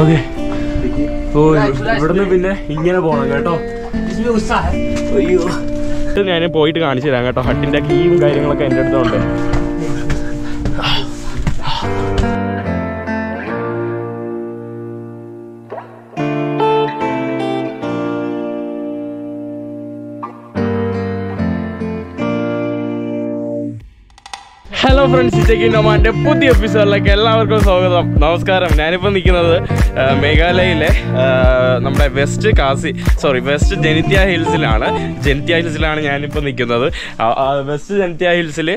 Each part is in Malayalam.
ഓക്കെ. ഓ ഇവിടുന്ന് പിന്നെ ഇങ്ങനെ പോണം കേട്ടോ. അയ്യോ. ഞാൻ പോയിട്ട് കാണിച്ചു തരാം കേട്ടോ. ഹട്ടിന്റെ കീയും കാര്യങ്ങളൊക്കെ എന്റെ അടുത്തുണ്ട്. ഹലോ ഫ്രണ്ട്സ് ഇറ്റേക്ക് നൊമാന്റെ പുതിയ എപ്പിസോഡിലേക്ക് എല്ലാവർക്കും സ്വാഗതം. നമസ്കാരം. ഞാനിപ്പോൾ നിൽക്കുന്നത് മേഘാലയയിലെ നമ്മുടെ West Khasi sorry West Jaintia ഹിൽസിലാണ്. Jaintia ഹിൽസിലാണ് ഞാനിപ്പോൾ നിൽക്കുന്നത് വെസ്റ്റ് ജനിത്യ ഹിൽസിൽ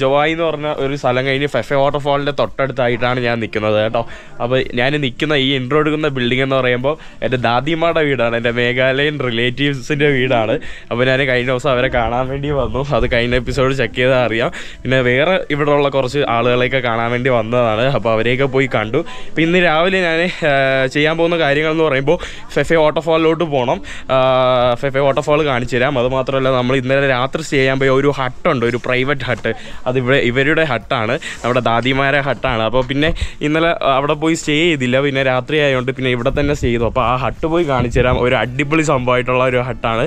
ജോവായി എന്ന് പറഞ്ഞ ഒരു സ്ഥലം കഴിഞ്ഞ് ഫെഫെ വാട്ടർഫാളിന്റെ തൊട്ടടുത്തായിട്ടാണ് ഞാൻ നിൽക്കുന്നത് കേട്ടോ. അപ്പോൾ ഞാൻ നിൽക്കുന്ന ഈ ഇൻട്രോ എടുക്കുന്ന ബിൽഡിംഗ് എന്ന് പറയുമ്പോൾ എന്റെ ദാദിമാരുടെ വീടാണ് എന്റെ മേഘാലയൻ റിലേറ്റീവ്സിന്റെ വീടാണ്. അപ്പോൾ ഞാൻ കഴിഞ്ഞ ദിവസം അവരെ കാണാൻ വേണ്ടി വന്നു. അത് കഴിഞ്ഞ എപ്പിസോഡ് ചെക്ക് ചെയ്താൽ അറിയാം. പിന്നെ വേറെ ഇവിടെയുള്ള കുറച്ച് ആളുകളെയൊക്കെ കാണാൻ വേണ്ടി വന്നതാണ്. അപ്പോൾ അവരെയൊക്കെ പോയി കണ്ടു. ഇപ്പം ഇന്ന് രാവിലെ ഞാൻ ചെയ്യാൻ പോകുന്ന കാര്യങ്ങൾ എന്ന് പറയുമ്പോൾ ഫെഫെ വാട്ടർഫാളിലോട്ട് പോകണം. ഫെഫെ വാട്ടർഫാൾ കാണിച്ചു തരാം. അതുമാത്രമല്ല നമ്മൾ ഇന്നലെ രാത്രി സ്റ്റേ ചെയ്യാൻ പോയ ഒരു ഹട്ടുണ്ട് ഒരു പ്രൈവറ്റ് ഹട്ട് അത് ഇവിടെ ഇവരുടെ ഹട്ടാണ് നമ്മുടെ ദാദിമാരെ ഹട്ടാണ് അപ്പോൾ പിന്നെ ഇന്നലെ അവിടെ പോയി സ്റ്റേ ചെയ്തില്ല. പിന്നെ രാത്രി ആയതുകൊണ്ട് പിന്നെ ഇവിടെ തന്നെ സ്റ്റേ ചെയ്തു. അപ്പോൾ ആ ഹട്ട് പോയി കാണിച്ചു തരാം. ഒരു അടിപൊളി സംഭവമായിട്ടുള്ള ഒരു ഹട്ടാണ്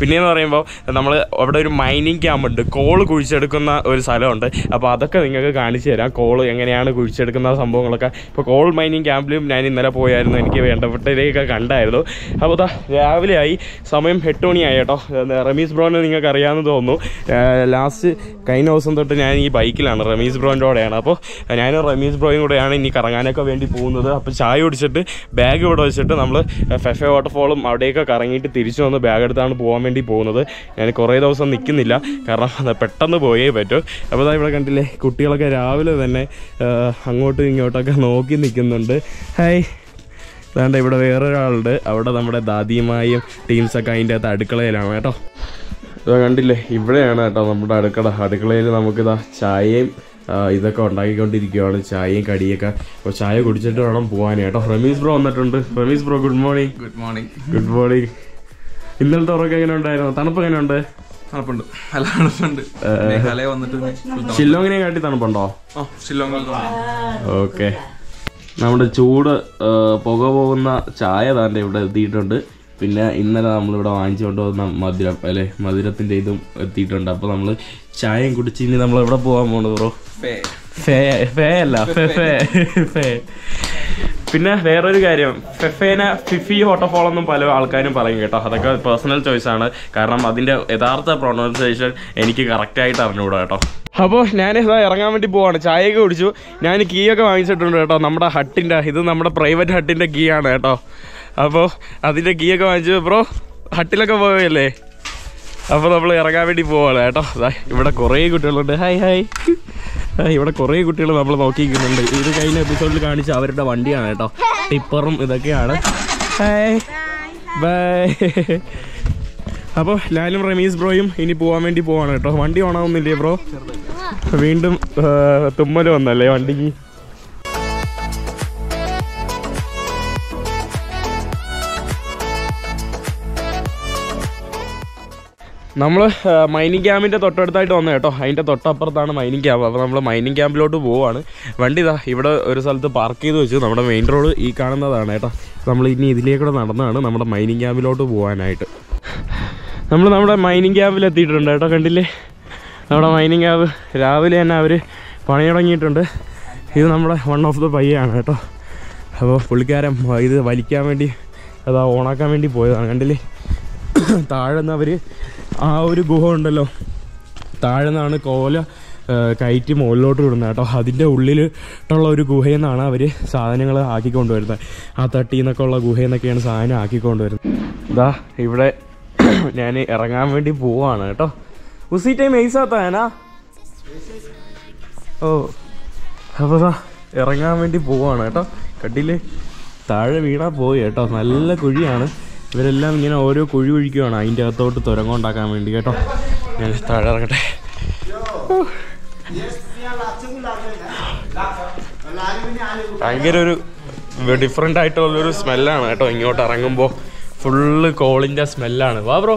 പിന്നെയെന്ന് പറയുമ്പോൾ നമ്മൾ അവിടെ ഒരു മൈനിങ് ക്യാമ്പ് ഉണ്ട്. കോൾ കുഴിച്ചെടുക്കുന്ന ഒരു സ്ഥലമുണ്ട്. അപ്പോൾ അതൊക്കെ നിങ്ങൾക്ക് കാണിച്ചു തരാം. കോൾ എങ്ങനെയാണ് കുഴിച്ചെടുക്കുന്ന സംഭവങ്ങളൊക്കെ. ഇപ്പോൾ കോൾ മൈനിങ് ക്യാമ്പിലും ഞാൻ ഇന്നലെ പോയായിരുന്നു എനിക്ക് വേണ്ടപ്പെട്ടവരെയൊക്കെ കണ്ടായിരുന്നു. അപ്പോൾ താ രാവിലെ ആയി സമയം എട്ട് മണിയായി കേട്ടോ റമീസ് ബ്രോനെ നിങ്ങൾക്ക് അറിയാമെന്ന് തോന്നുന്നു ലാസ്റ്റ് കഴിഞ്ഞ ദിവസം തൊട്ട് ഞാൻ ഈ ബൈക്കിലാണ് റമീസ് ബ്രോന്റെ കൂടെയാണ് അപ്പോൾ ഞാൻ റമീസ് ബ്രോയും കൂടെയാണ് ഇനി കറങ്ങാനൊക്കെ വേണ്ടി പോകുന്നത്. അപ്പോൾ ചായ കുടിച്ചിട്ട് ബാഗ് ഇവിടെ വെച്ചിട്ട് നമ്മൾ ഫെഫെ വാട്ടർഫോളും അവിടെയൊക്കെ കറങ്ങിയിട്ട് തിരിച്ചു വന്ന് ബാഗ് എടുത്താണ് പോകാൻ വേണ്ടി പോകുന്നത്. ഞാൻ കുറേ ദിവസം നിൽക്കുന്നില്ല. കാരണം പെട്ടെന്ന് പോയേ പറ്റൂ. അപ്പോൾ അതാ ഇവിടെ കണ്ടില്ലേ കുട്ടികളൊക്കെ രാവിലെ തന്നെ അങ്ങോട്ടും ഇങ്ങോട്ടൊക്കെ നോക്കി നിൽക്കുന്നുണ്ട്. ഹായ് അതാണ്ട് ഇവിടെ വേറൊരാളുണ്ട്. അവിടെ നമ്മുടെ ദാദിയുമായും ടീംസൊക്കെ അതിന്റെ അകത്ത് അടുക്കളയിലാണ് കേട്ടോ. ഇതാ കണ്ടില്ലേ ഇവിടെയാണ് കേട്ടോ നമ്മുടെ അടുക്കള. അടുക്കളയിൽ നമുക്കിതാ ചായയും ഇതൊക്കെ ഉണ്ടാക്കിക്കൊണ്ടിരിക്കുകയാണ് ചായയും കടിയൊക്കെ. അപ്പോൾ ചായ കുടിച്ചിട്ട് വേണം പോകാൻ കേട്ടോ. റമീസ് ബ്രോ വന്നിട്ടുണ്ട്. Ramees bro good morning. Good morning. Good morning. ഇന്നലത്തെ ഉറക്കം എങ്ങനെ ഉണ്ടായിരുന്നു തണുപ്പ് എങ്ങനെയുണ്ട്? തണുപ്പുണ്ട്. നല്ല തണുപ്പുണ്ട്. മേഘാലയ വന്നിട്ട്. ഷില്ലോങ്ങിനെ കാട്ടി തണുപ്പുണ്ടോ? ഷില്ലോങ്ങിൽ ഓക്കെ. നമ്മുടെ ചൂട് പുക പോകുന്ന ചായ താന്റെ ഇവിടെ എത്തിയിട്ടുണ്ട്. പിന്നെ ഇന്നലെ നമ്മളിവിടെ വാങ്ങിച്ചുകൊണ്ട് വന്ന മധുരം അല്ലേ? മധുരത്തിന്റെ ഇതും എത്തിയിട്ടുണ്ട്. അപ്പോൾ നമ്മൾ ചായയും കുടിച്ച് ഇനി നമ്മൾ എവിടെ പോകാൻ പോകണത് ബ്രോ? ഫേ. ഫേ അല്ല ഫേ ഫേ ഫേ. പിന്നെ വേറൊരു കാര്യം ഫെഫേന ഫിഫി ഹോട്ടോഫോൾ എന്നും പല ആൾക്കാരും പറയും കേട്ടോ. അതൊക്കെ പേഴ്സണൽ ചോയ്സാണ് കാരണം അതിന്റെ യഥാർത്ഥ പ്രൊണൗൺസിയേഷൻ എനിക്ക് കറക്റ്റായിട്ട് അറിഞ്ഞുകൂടാ കേട്ടോ. അപ്പോൾ ഞാൻ ഇതാ ഇറങ്ങാൻ വേണ്ടി പോവാണ്. ചായയൊക്കെ കുടിച്ചു. ഞാൻ കീ ഒക്കെ വാങ്ങിച്ചിട്ടുണ്ട് കേട്ടോ. നമ്മുടെ ഹട്ടിന്റെ ഇത് നമ്മുടെ പ്രൈവറ്റ് ഹട്ടിന്റെ കീ ആണ് കേട്ടോ. അപ്പോൾ അതിന്റെ കീ ഒക്കെ വാങ്ങിച്ചു. ബ്രോ ഹട്ടിലൊക്കെ പോയല്ലേ അപ്പോൾ നമ്മൾ ഇറങ്ങാൻ വേണ്ടി പോവാണ് കേട്ടോ. ഇവിടെ കുറേ കുട്ടികളുണ്ട്. ഹായ് ഹായ് ഇവിടെ കുറേ കുട്ടികൾ നമ്മൾ നോക്കിയിരിക്കുന്നുണ്ട്. ഇത് കഴിഞ്ഞ എപ്പിസോഡിൽ കാണിച്ച അവരുടെ വണ്ടിയാണ് കേട്ടോ. ടിപ്പറും ഇതൊക്കെയാണ്. ഹായ് ബൈ അപ്പോൾ ലാലും റമീസ് ബ്രോയും ഇനി പോകാൻ വേണ്ടി പോവാണ് കേട്ടോ. വണ്ടി ഓണാവുന്നില്ലേ ബ്രോ? വീണ്ടും തുമ്മൽ വന്നല്ലേ വണ്ടിക്ക് നമ്മൾ മൈനിങ് ക്യാമ്പിന്റെ തൊട്ടടുത്തായിട്ട് വന്നു കേട്ടോ. അതിന്റെ തൊട്ടപ്പുറത്താണ് മൈനിങ് ക്യാമ്പ് അപ്പോൾ നമ്മൾ മൈനിങ് ക്യാമ്പിലോട്ട് പോവാണ്. വണ്ടി ഇതാ ഇവിടെ ഒരു സ്ഥലത്ത് പാർക്ക് ചെയ്ത് വെച്ചു. നമ്മുടെ മെയിൻ റോഡ് ഈ കാണുന്നതാണ് കേട്ടോ. നമ്മൾ ഇനി ഇതിലേക്കൂടെ നടന്നതാണ് നമ്മുടെ മൈനിങ് ക്യാമ്പിലോട്ട് പോകാനായിട്ട് നമ്മൾ നമ്മുടെ മൈനിങ് ക്യാമ്പിൽ എത്തിയിട്ടുണ്ട് കേട്ടോ കണ്ടില്ലേ? നമ്മുടെ മൈനിങ് ക്യാമ്പ് രാവിലെ തന്നെ അവർ പണി തുടങ്ങിയിട്ടുണ്ട്. ഇത് നമ്മുടെ വൺ ഓഫ് ദ പയ്യാണ് കേട്ടോ. അപ്പോൾ പുള്ളിക്കാരൻ ഇത് വലിക്കാൻ വേണ്ടി അതാ ഓണാക്കാൻ വേണ്ടി പോയതാണ് കണ്ടില്ലേ? താഴെന്ന് അവർ ആ ഒരു ഗുഹ ഉണ്ടല്ലോ. താഴെ നിന്നാണ് കോല കയറ്റി മുകളിലോട്ട് വിടുന്നത് കേട്ടോ. അതിന്റെ ഉള്ളിലിട്ടുള്ള ഒരു ഗുഹയിൽ നിന്നാണ് അവർ സാധനങ്ങൾ ആക്കിക്കൊണ്ടുവരുന്നത്. ആ തട്ടിയിൽ നിന്നൊക്കെ ഉള്ള ഗുഹയിൽ നിന്നൊക്കെയാണ് സാധനം ആക്കിക്കൊണ്ടുവരുന്നത്. ഇതാ ഇവിടെ ഞാൻ ഇറങ്ങാൻ വേണ്ടി പോവാണ് കേട്ടോ. ഉസി ടൈം എയ്സാത്താനാ ഓ അപ്പോൾ ഇറങ്ങാൻ വേണ്ടി പോവാണ് കേട്ടോ. കട്ടിൽ താഴെ വീണാ പോയി കേട്ടോ. നല്ല കുഴിയാണ്. ഇവരെല്ലാം ഇങ്ങനെ ഓരോ കുഴി ഒഴിക്കുകയാണ് അതിന്റെ അകത്തോട്ട് തുരങ്കം വേണ്ടി കേട്ടോ. ഞാൻ താഴെ ഇറങ്ങട്ടെ. ഭയങ്കര ഒരു ഡിഫറെന്റ് ആയിട്ടുള്ളൊരു സ്മെല്ലാണ് കേട്ടോ ഇങ്ങോട്ട് ഇറങ്ങുമ്പോൾ ഫുള്ള് കോളിന്റെ സ്മെല്ലാണ്. വാ ബ്രോ.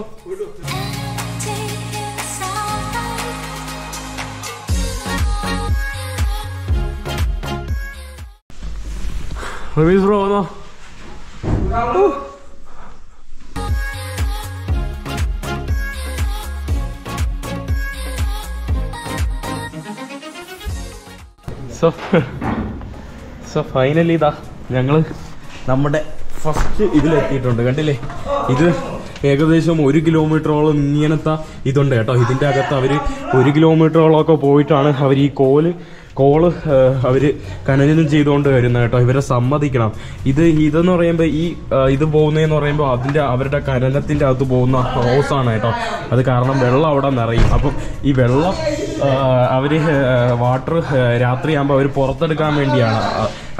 ബ്രോ വന്നോ. സോ സോ ഫൈനലി ഇതാ ഞങ്ങൾ നമ്മുടെ ഫസ്റ്റ് ഇതിലെത്തിയിട്ടുണ്ട്. കണ്ടില്ലേ? ഇത് ഏകദേശം ഒരു കിലോമീറ്ററോളം ഇങ്ങനത്തെ ഇതുണ്ട് കേട്ടോ. ഇതിന്റെ അകത്ത് അവർ ഒരു കിലോമീറ്ററോളമൊക്കെ പോയിട്ടാണ് അവർ ഈ കോൽ കോൾ അവർ കനനം ചെയ്തുകൊണ്ട് വരുന്നത് കേട്ടോ. ഇവരെ സമ്മതിക്കണം. ഇത് ഇതെന്ന് പറയുമ്പോൾ ഈ ഇത് പോകുന്നതെന്ന് പറയുമ്പോൾ അതിന്റെ അവരുടെ കനനത്തിന്റെ അകത്ത് പോകുന്ന ഹോസാണ് കേട്ടോ. അത് കാരണം വെള്ളം അവിടെ നിറയും. അപ്പം ഈ വെള്ളം അവർ വാട്ടർ രാത്രിയാകുമ്പോൾ അവർ പുറത്തെടുക്കാൻ വേണ്ടിയാണ്.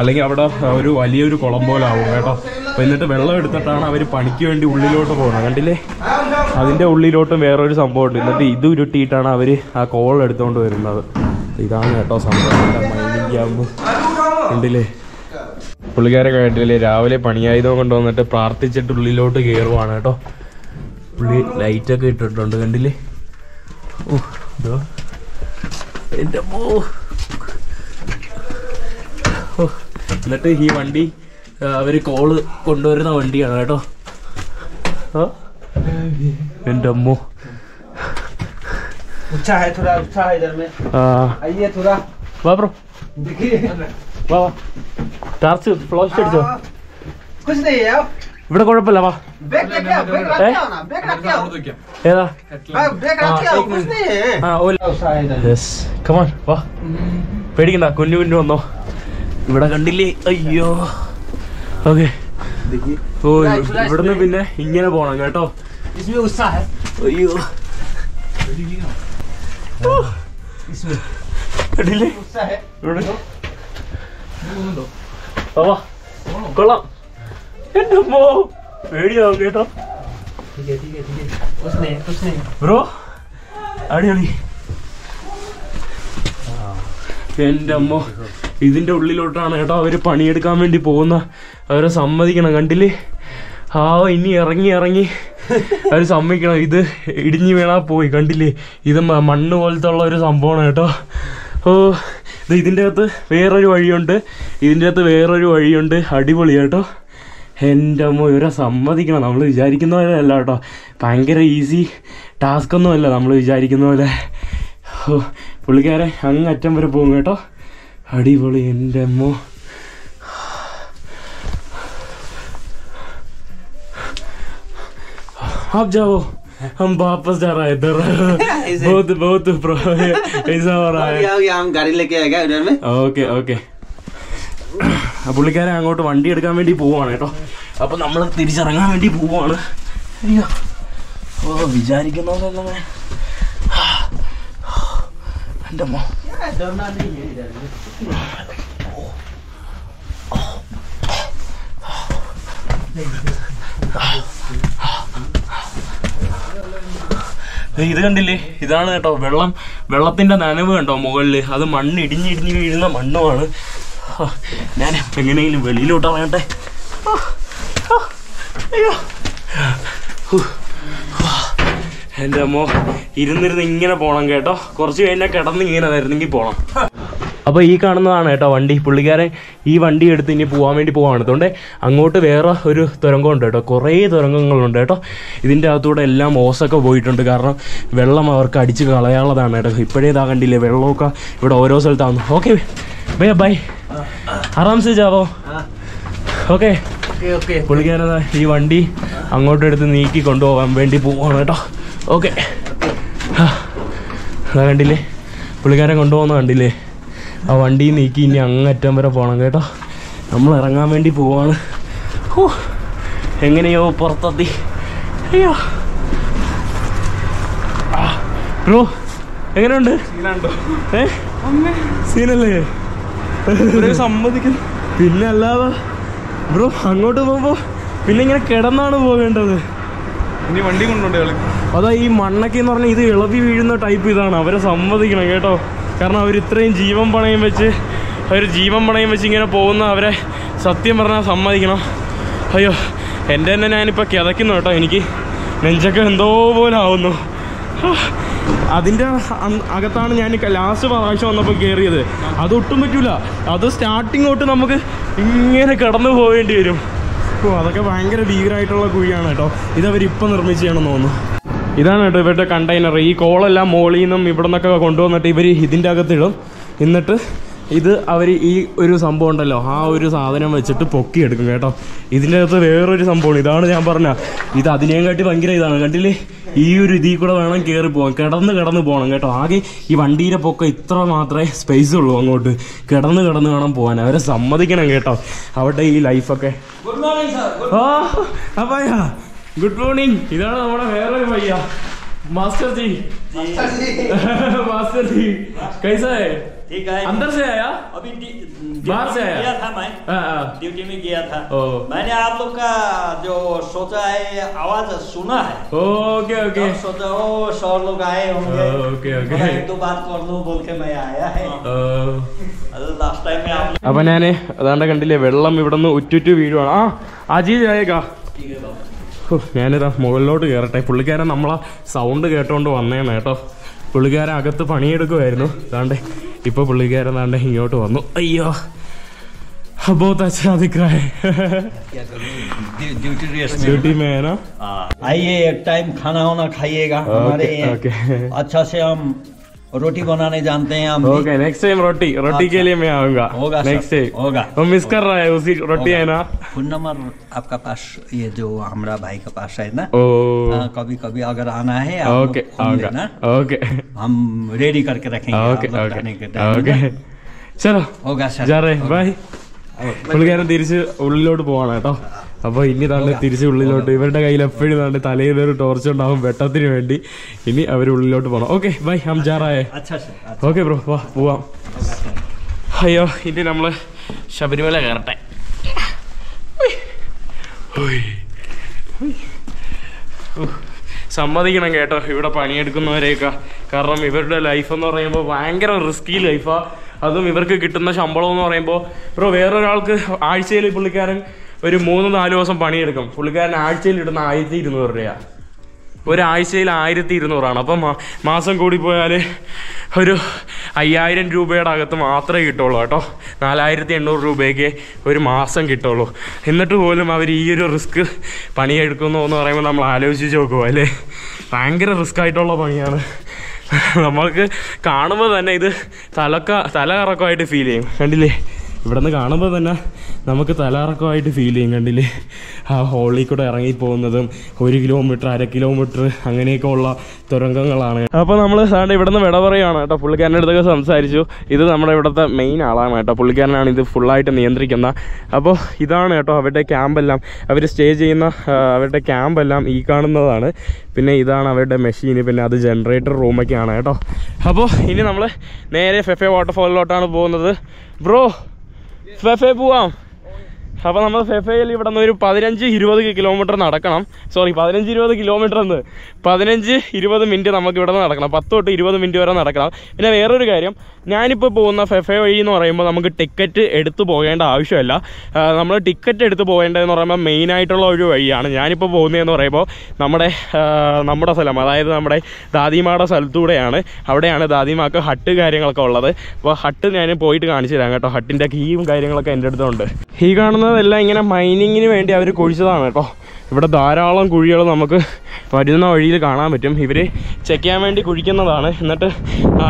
അല്ലെങ്കിൽ അവിടെ ഒരു വലിയൊരു കുളം പോലെ ആവും കേട്ടോ. അപ്പോൾ എന്നിട്ട് വെള്ളം എടുത്തിട്ടാണ് അവർ പണിക്ക് വേണ്ടി ഉള്ളിലോട്ട് പോകുന്നത്. കണ്ടില്ലേ? അതിന്റെ ഉള്ളിലോട്ടും വേറൊരു സംഭവമുണ്ട്. എന്നിട്ട് ഇത് ഉരുട്ടിയിട്ടാണ് അവർ ആ കോൾ എടുത്തുകൊണ്ട് വരുന്നത്. ഇതാണ് കേട്ടോ സംഭവം. മൈനിങ് ക്യാമ്പ് കണ്ടില്ലേ? പുള്ളിക്കാരെ കണ്ടില്ലേ? രാവിലെ പണിയായുധം കൊണ്ടുവന്നിട്ട് പ്രാർത്ഥിച്ചിട്ട് ഉള്ളിലോട്ട് കയറുവാണ് കേട്ടോ. പുള്ളി ലൈറ്റൊക്കെ ഇട്ടിട്ടുണ്ട്. കണ്ടില്ലേ? ഓ എന്റെ ഓ, എന്നിട്ട് ഈ വണ്ടി അവർ കോൾ കൊണ്ടുവരുന്ന വണ്ടിയാണ് കേട്ടോ. എന്റെ അമ്മ. വാ ബ്രോ വാ വാ. ഇവിടെ കുഴപ്പമില്ല വാ. ഏതാ? വാ. പേടിക്കണ്ട കൊല്ലു കൊല്ലു വന്നോ. ഇവിടെ കണ്ടില്ലേ? അയ്യോ. ഓക്കെ. ഓ ഇവിടുന്ന് പിന്നെ ഇങ്ങനെ പോണം കേട്ടോ. കൊള്ളാം. എന്റെ അമ്മ. കേട്ടോ. ബ്രോ. ഇതിന്റെ ഉള്ളിലോട്ടാണ് കേട്ടോ അവർ പണിയെടുക്കാൻ വേണ്ടി പോകുന്ന അവരെ സമ്മതിക്കണം കണ്ടില്ലേ? ആ ഇനി ഇറങ്ങി ഇറങ്ങി. അവർ സമ്മതിക്കണം. ഇത് ഇടിഞ്ഞു വീണാ പോയി കണ്ടില്ലേ? ഇത് മണ്ണ് പോലത്തെ ഉള്ള ഒരു സംഭവമാണ് കേട്ടോ. ഓ ഇത് ഇതിന്റെ അകത്ത് വേറൊരു വഴിയുണ്ട്. ഇതിന്റെ അകത്ത് വേറൊരു വഴിയുണ്ട്. അടിപൊളി കേട്ടോ. എന്റെ അമ്മ ഇവരെ സമ്മതിക്കണം. നമ്മൾ വിചാരിക്കുന്ന പോലെ അല്ല കേട്ടോ. ഭയങ്കര ഈസി ടാസ്ക് ഒന്നും അല്ല നമ്മൾ വിചാരിക്കുന്ന പോലെ. ഓ പുള്ളിക്കാരെ അങ്ങ് അറ്റം വരെ പോകും കേട്ടോ. അടിപൊളി എന്റെ അമ്മോ. आप जाओ हम वापस जा रहे हैं इधर बहुत बहुत प्रो ऐसा हो रहा है आओ ये हम गाड़ी लेके आएगा उधर में ഓക്കെ ഓക്കെ പുള്ളിക്കാരൻ അങ്ങോട്ട് വണ്ടി എടുക്കാൻ വേണ്ടി പോവാണ് കേട്ടോ അപ്പൊ നമ്മൾ തിരിച്ചിറങ്ങാൻ വേണ്ടി പോവാണ് അയ്യോ ഓ വിചാരിക്കുന്ന പോലെയല്ല അങ്ങനെ. എൻ്റെ അമ്മ डरना ഇത് കണ്ടില്ലേ? ഇതാണ് കേട്ടോ വെള്ളം. വെള്ളത്തിന്റെ നനവ് കണ്ടോ മുകളിൽ അത് മണ്ണ് ഇടിഞ്ഞിടിഞ്ഞ് വീഴുന്ന മണ്ണുമാണ്. ഞാൻ എങ്ങനെയെങ്കിലും വെളിയിലോട്ട് പറയട്ടെ അയ്യോ. എന്റെ അമ്മോ ഇരുന്നിരുന്ന് ഇങ്ങനെ പോണം കേട്ടോ. കുറച്ച് കഴിഞ്ഞാൽ കിടന്ന് ഇങ്ങനെ വരുന്നെങ്കിൽ പോണം. അപ്പോൾ ഈ കാണുന്നതാണ് കേട്ടോ വണ്ടി. പുള്ളിക്കാരൻ ഈ വണ്ടി എടുത്ത് ഇനി പോകാൻ വേണ്ടി പോവാണ്. അതുകൊണ്ട് അങ്ങോട്ട് വേറെ ഒരു തുരങ്കം ഉണ്ട് കേട്ടോ. കുറേ തുരങ്കങ്ങളുണ്ട് കേട്ടോ. ഇതിന്റെ അകത്തൂടെ എല്ലാം ഓസൊക്കെ പോയിട്ടുണ്ട്. കാരണം വെള്ളം അവർക്ക് അടിച്ച് കളയാനുള്ളതാണ് കേട്ടോ. ഇപ്പോഴേ ഇതാ കണ്ടില്ലേ വെള്ളമൊക്കെ ഇവിടെ ഓരോ സ്ഥലത്താണ് ഓക്കെ ബൈ ബൈ ആറാംസേ ചാവോ ഓക്കെ പുള്ളിക്കാരൻ ഈ വണ്ടി അങ്ങോട്ട് എടുത്ത് നീക്കി കൊണ്ടുപോകാൻ വേണ്ടി പോവാണ് കേട്ടോ. ഓക്കെ കണ്ടില്ലേ? പുള്ളിക്കാരൻ കൊണ്ടുപോകുന്ന കണ്ടില്ലേ? ആ വണ്ടി നീക്കി ഇനി അങ്ങറ്റം വരെ പോകണം കേട്ടോ. നമ്മൾ ഇറങ്ങാൻ വേണ്ടി പോവാണ്. ഓ എങ്ങനെയോ പുറത്തെത്തി. അയ്യോ. ബ്രോ എങ്ങനെയുണ്ട്? ഏ? സീനല്ലേ സമ്മതിക്കുന്നു പിന്നെ അല്ലാതെ ബ്രോ അങ്ങോട്ട് പോകുമ്പോ പിന്നെ ഇങ്ങനെ കിടന്നാണ് പോകേണ്ടത്. ഇനി വണ്ടി കൊണ്ടുണ്ട് അതാ ഈ മണ്ണൊക്കെ എന്ന് പറഞ്ഞാൽ ഇത് ഇളവി വീഴുന്ന ടൈപ്പ് ഇതാണ്. അവരെ സമ്മതിക്കണം കേട്ടോ. കാരണം അവർ ഇത്രയും ജീവൻ പണയം വെച്ച് അവർ ജീവൻ പണയം വെച്ച് ഇങ്ങനെ പോകുന്ന അവരെ സത്യം പറഞ്ഞാൽ സമ്മതിക്കണം. അയ്യോ എന്റെ തന്നെ ഞാനിപ്പോൾ കിതയ്ക്കുന്നു കേട്ടോ എനിക്ക്. നെഞ്ചൊക്കെ എന്തോ പോലെ ആവുന്നു. അതിന്റെ അകത്താണ് ഞാൻ ലാസ്റ്റ് പ്രാവശ്യം വന്നപ്പോൾ കയറിയത് അതൊട്ടും പറ്റൂല. അത് സ്റ്റാർട്ടിങ് തൊട്ട് നമുക്ക് ഇങ്ങനെ കടന്നു പോകേണ്ടി വരും. ഓ അതൊക്കെ ഭയങ്കര ഭീകരമായിട്ടുള്ള കുഴിയാണ് കേട്ടോ. ഇതവരിപ്പം നിർമ്മിച്ചു ചെയ്യണം തോന്നുന്നു. ഇതാണ് കേട്ടോ ഇവരുടെ കണ്ടെയ്നർ ഈ കോളെല്ലാം മോളിൽ നിന്നും ഇവിടെ നിന്നൊക്കെ കൊണ്ടുവന്നിട്ട് ഇവർ ഇതിന്റെ അകത്തിടും. എന്നിട്ട് ഇത് അവർ ഈ ഒരു സംഭവം ഉണ്ടല്ലോ. ആ ഒരു സാധനം വെച്ചിട്ട് പൊക്കിയെടുക്കും കേട്ടോ. ഇതിന്റെ അകത്ത് വേറൊരു സംഭവമാണ് ഇതാണ് ഞാൻ പറഞ്ഞ. ഇത് അതിനെയും കാട്ടി ഭയങ്കര ഇതാണ്. കണ്ടില്ലേ? ഈ ഒരു ഇതിൽ കൂടെ വേണം കയറി പോകാം കിടന്ന് കിടന്ന് പോകണം കേട്ടോ. ആകെ ഈ വണ്ടിയുടെ പൊക്കം ഇത്ര മാത്രമേ സ്പേസ് ഉള്ളൂ അങ്ങോട്ട്. കിടന്ന് കിടന്ന് വേണം പോകാൻ അവരെ സമ്മതിക്കണം കേട്ടോ. അവിടെ ഈ ലൈഫൊക്കെ ആ അപ്പായാ. ഗുഡ് മോർണിംഗ് ഇതാണ് നമ്മുടെ വേറൊരു പയ്യ. Master ji master ji master अंदर से आया अभी बाहर से आया? गया था मैं। हाँ, हाँ। ड्यूटी में गया था। ओ। मैंने आप लोग का जो सोचा है आवाज़ सुना है। Okay okay. तो सोचा ओ सौ लोग आए होंगे। Okay okay. एक दो बात कर लूँ बोल के मैं आया है। लास्ट टाइम में आप അപ്പൊ ഞാന് അതാണ്ട് കണ്ടില്ലേ വെള്ളം ഇവിടെ നിന്ന് ഉറ്റുറ്റു വീഴുവാണ്. ആ അജി ജായക ഞാനിതാ മുകളിലോട്ട് കയറട്ടെ പുള്ളിക്കാരൻ നമ്മളെ സൗണ്ട് കേട്ടോണ്ട് വന്നേണ് കേട്ടോ പുള്ളിക്കാരൻ അകത്ത് പണിയെടുക്കുമായിരുന്നു അതാണ്ട് ഇപ്പൊ പുള്ളിക്കാരൻ താണ്ട് ഇങ്ങോട്ട് വന്നു അയ്യോ बहुत अच्छा दिख रहा है ड्यूटी रेस्ट ड्यूटी में है ना आइए एक टाइम खाना वाना खाइएगा हमारे ओके अच्छा से हम रोटी बनाने जानते हैं हम भी। ओके नेक्स्ट टाइम रोटी रोटी के लिए मैं आऊंगा होगा सर, नेक्स्ट टाइम होगा। वो मिस कर रहा है उसी रोटी है ना फोन नंबर आपका पास ये जो हमारा भाई का पास है ना ओ हाँ, कभी कभी अगर आना है आप लोग ओके फोन आऊंगा लेना ओके हम रेडी करके रखेंगे आप ഓക്കെ लोग ഓക്കെ आने के टाइम ഓക്കെ ना। ചലോ होगा सर ജാറേ ബൈ പുള്ളിക്കാരൻ തിരിച്ച് ഉള്ളിലോട്ട് പോവാണ് കേട്ടോ അപ്പൊ ഇനി താണ്ട് തിരിച്ച് ഉള്ളിലോട്ട് ഇവരുടെ കയ്യിൽ എപ്പോഴും താണ്ട് തലയിൽ ഒരു ടോർച്ച് ഉണ്ടാവും വെട്ടത്തിന് വേണ്ടി. ഇനി അവർ ഉള്ളിലോട്ട് പോകണം ഓക്കെ ബൈ ഹംജാറായേ ഓക്കെ ബ്രോ വാ പോവാം. അയ്യോ ഇനി നമ്മൾ ശബരിമല കയറട്ടെ. സമ്മതിക്കണം കേട്ടോ ഇവിടെ പണിയെടുക്കുന്നവരെയൊക്കെ. കാരണം ഇവരുടെ ലൈഫ് എന്ന് പറയുമ്പോൾ ഭയങ്കര റിസ്കി ലൈഫാണ് അതും ഇവർക്ക് കിട്ടുന്ന ശമ്പളം എന്ന് പറയുമ്പോൾ ഇപ്പോൾ വേറൊരാൾക്ക് ആഴ്ചയിൽ പുള്ളിക്കാരൻ ഒരു മൂന്ന് നാല് ദിവസം പണിയെടുക്കും. പുള്ളിക്കാരൻ ആഴ്ചയിൽ ഇടുന്ന ആയിരത്തി ഇരുന്നൂറ് രൂപയാണ് ഒരാഴ്ചയിൽ ആയിരത്തി ഇരുന്നൂറാണ്. അപ്പം മാസം കൂടി പോയാൽ ഒരു അയ്യായിരം രൂപയുടെ അകത്ത് മാത്രമേ കിട്ടുള്ളൂ കേട്ടോ. നാലായിരത്തി എണ്ണൂറ് രൂപയ്ക്ക് ഒരു മാസം കിട്ടുള്ളൂ. എന്നിട്ട് പോലും അവർ ഈ ഒരു റിസ്ക് പണിയെടുക്കുന്നു എന്ന് പറയുമ്പോൾ നമ്മൾ ആലോചിച്ച് നോക്കുക അല്ലേ? ഭയങ്കര റിസ്ക് ആയിട്ടുള്ള പണിയാണ്. നമ്മൾക്ക് കാണുമ്പോൾ തന്നെ ഇത് തലക്ക തല കറക്കമായിട്ട് ഫീൽ ചെയ്യും. കണ്ടില്ലേ? ഇവിടെ നിന്ന് കാണുമ്പോൾ തന്നെ നമുക്ക് തലറക്കമായിട്ട് ഫീൽ ചെയ്യും കണ്ടില്ലേ? ആ ഹോളിൽ കൂടെ ഇറങ്ങി പോകുന്നതും ഒരു കിലോമീറ്റർ അര കിലോമീറ്റർ അങ്ങനെയൊക്കെ ഉള്ള തുരങ്കങ്ങളാണ്. അപ്പോൾ നമ്മൾ സാറിന്റെ ഇവിടെ നിന്ന് വിട പറയുകയാണ് കേട്ടോ. പുള്ളിക്കാരന്റെ അടുത്തൊക്കെ സംസാരിച്ചു. ഇത് നമ്മുടെ ഇവിടുത്തെ മെയിൻ ആളാണ് കേട്ടോ. പുള്ളിക്കാരനാണ് ഇത് ഫുള്ളായിട്ട് നിയന്ത്രിക്കുന്ന. അപ്പോൾ ഇതാണ് കേട്ടോ അവരുടെ ക്യാമ്പെല്ലാം അവർ സ്റ്റേ ചെയ്യുന്ന അവരുടെ ക്യാമ്പെല്ലാം ഈ കാണുന്നതാണ്. പിന്നെ ഇതാണ് അവരുടെ മെഷീൻ പിന്നെ അത് ജനറേറ്റർ റൂമൊക്കെയാണ് കേട്ടോ. അപ്പോൾ ഇനി നമ്മൾ നേരെ ഫെഫെ വാട്ടർഫോളിലോട്ടാണ് പോകുന്നത്. ബ്രോ ഫെഫെ പോവാം അപ്പോൾ നമ്മൾ ഫെഫയിൽ ഇവിടെ നിന്ന് ഒരു പതിനഞ്ച് ഇരുപത് കിലോമീറ്റർ നടക്കണം. സോറി പതിനഞ്ച് ഇരുപത് കിലോമീറ്റർ എന്ന്. പതിനഞ്ച് ഇരുപത് മിനിറ്റ് നമുക്ക് ഇവിടെ നിന്ന് നടക്കണം. പത്ത് തൊട്ട് ഇരുപത് മിനിറ്റ് വരെ നടക്കണം. പിന്നെ വേറൊരു കാര്യം ഞാനിപ്പോൾ പോകുന്ന ഫെഫെ വഴി എന്ന് പറയുമ്പോൾ നമുക്ക് ടിക്കറ്റ് എടുത്ത് പോകേണ്ട ആവശ്യമില്ല. നമ്മൾ ടിക്കറ്റ് എടുത്ത് പോകേണ്ടതെന്ന് പറയുമ്പോൾ മെയിനായിട്ടുള്ള ഒരു വഴിയാണ് ഞാനിപ്പോൾ പോകുന്നതെന്ന് പറയുമ്പോൾ നമ്മുടെ നമ്മുടെ സ്ഥലം അതായത് നമ്മുടെ ദാദിമാടെ സ്ഥലത്തൂടെയാണ്. അവിടെയാണ് ദാദിമാക്ക് ഹട്ട് കാര്യങ്ങളൊക്കെ ഉള്ളത്. അപ്പോൾ ഹട്ട് ഞാൻ പോയിട്ട് കാണിച്ചു തരാം കേട്ടോ. ഹട്ടിന്റെ കീയും കാര്യങ്ങളൊക്കെ എന്റെ അടുത്തുണ്ട്. ഈ കാണുന്നതെല്ലാം ഇങ്ങനെ മൈനിങ്ങിന് വേണ്ടി അവർ കുഴിച്ചതാണ് കേട്ടോ. ഇവിടെ ധാരാളം കുഴികൾ നമുക്ക് വരുന്ന വഴിയിൽ കാണാൻ പറ്റും. ഇവർ ചെക്ക് ചെയ്യാൻ വേണ്ടി കുഴിക്കുന്നതാണ്. എന്നിട്ട്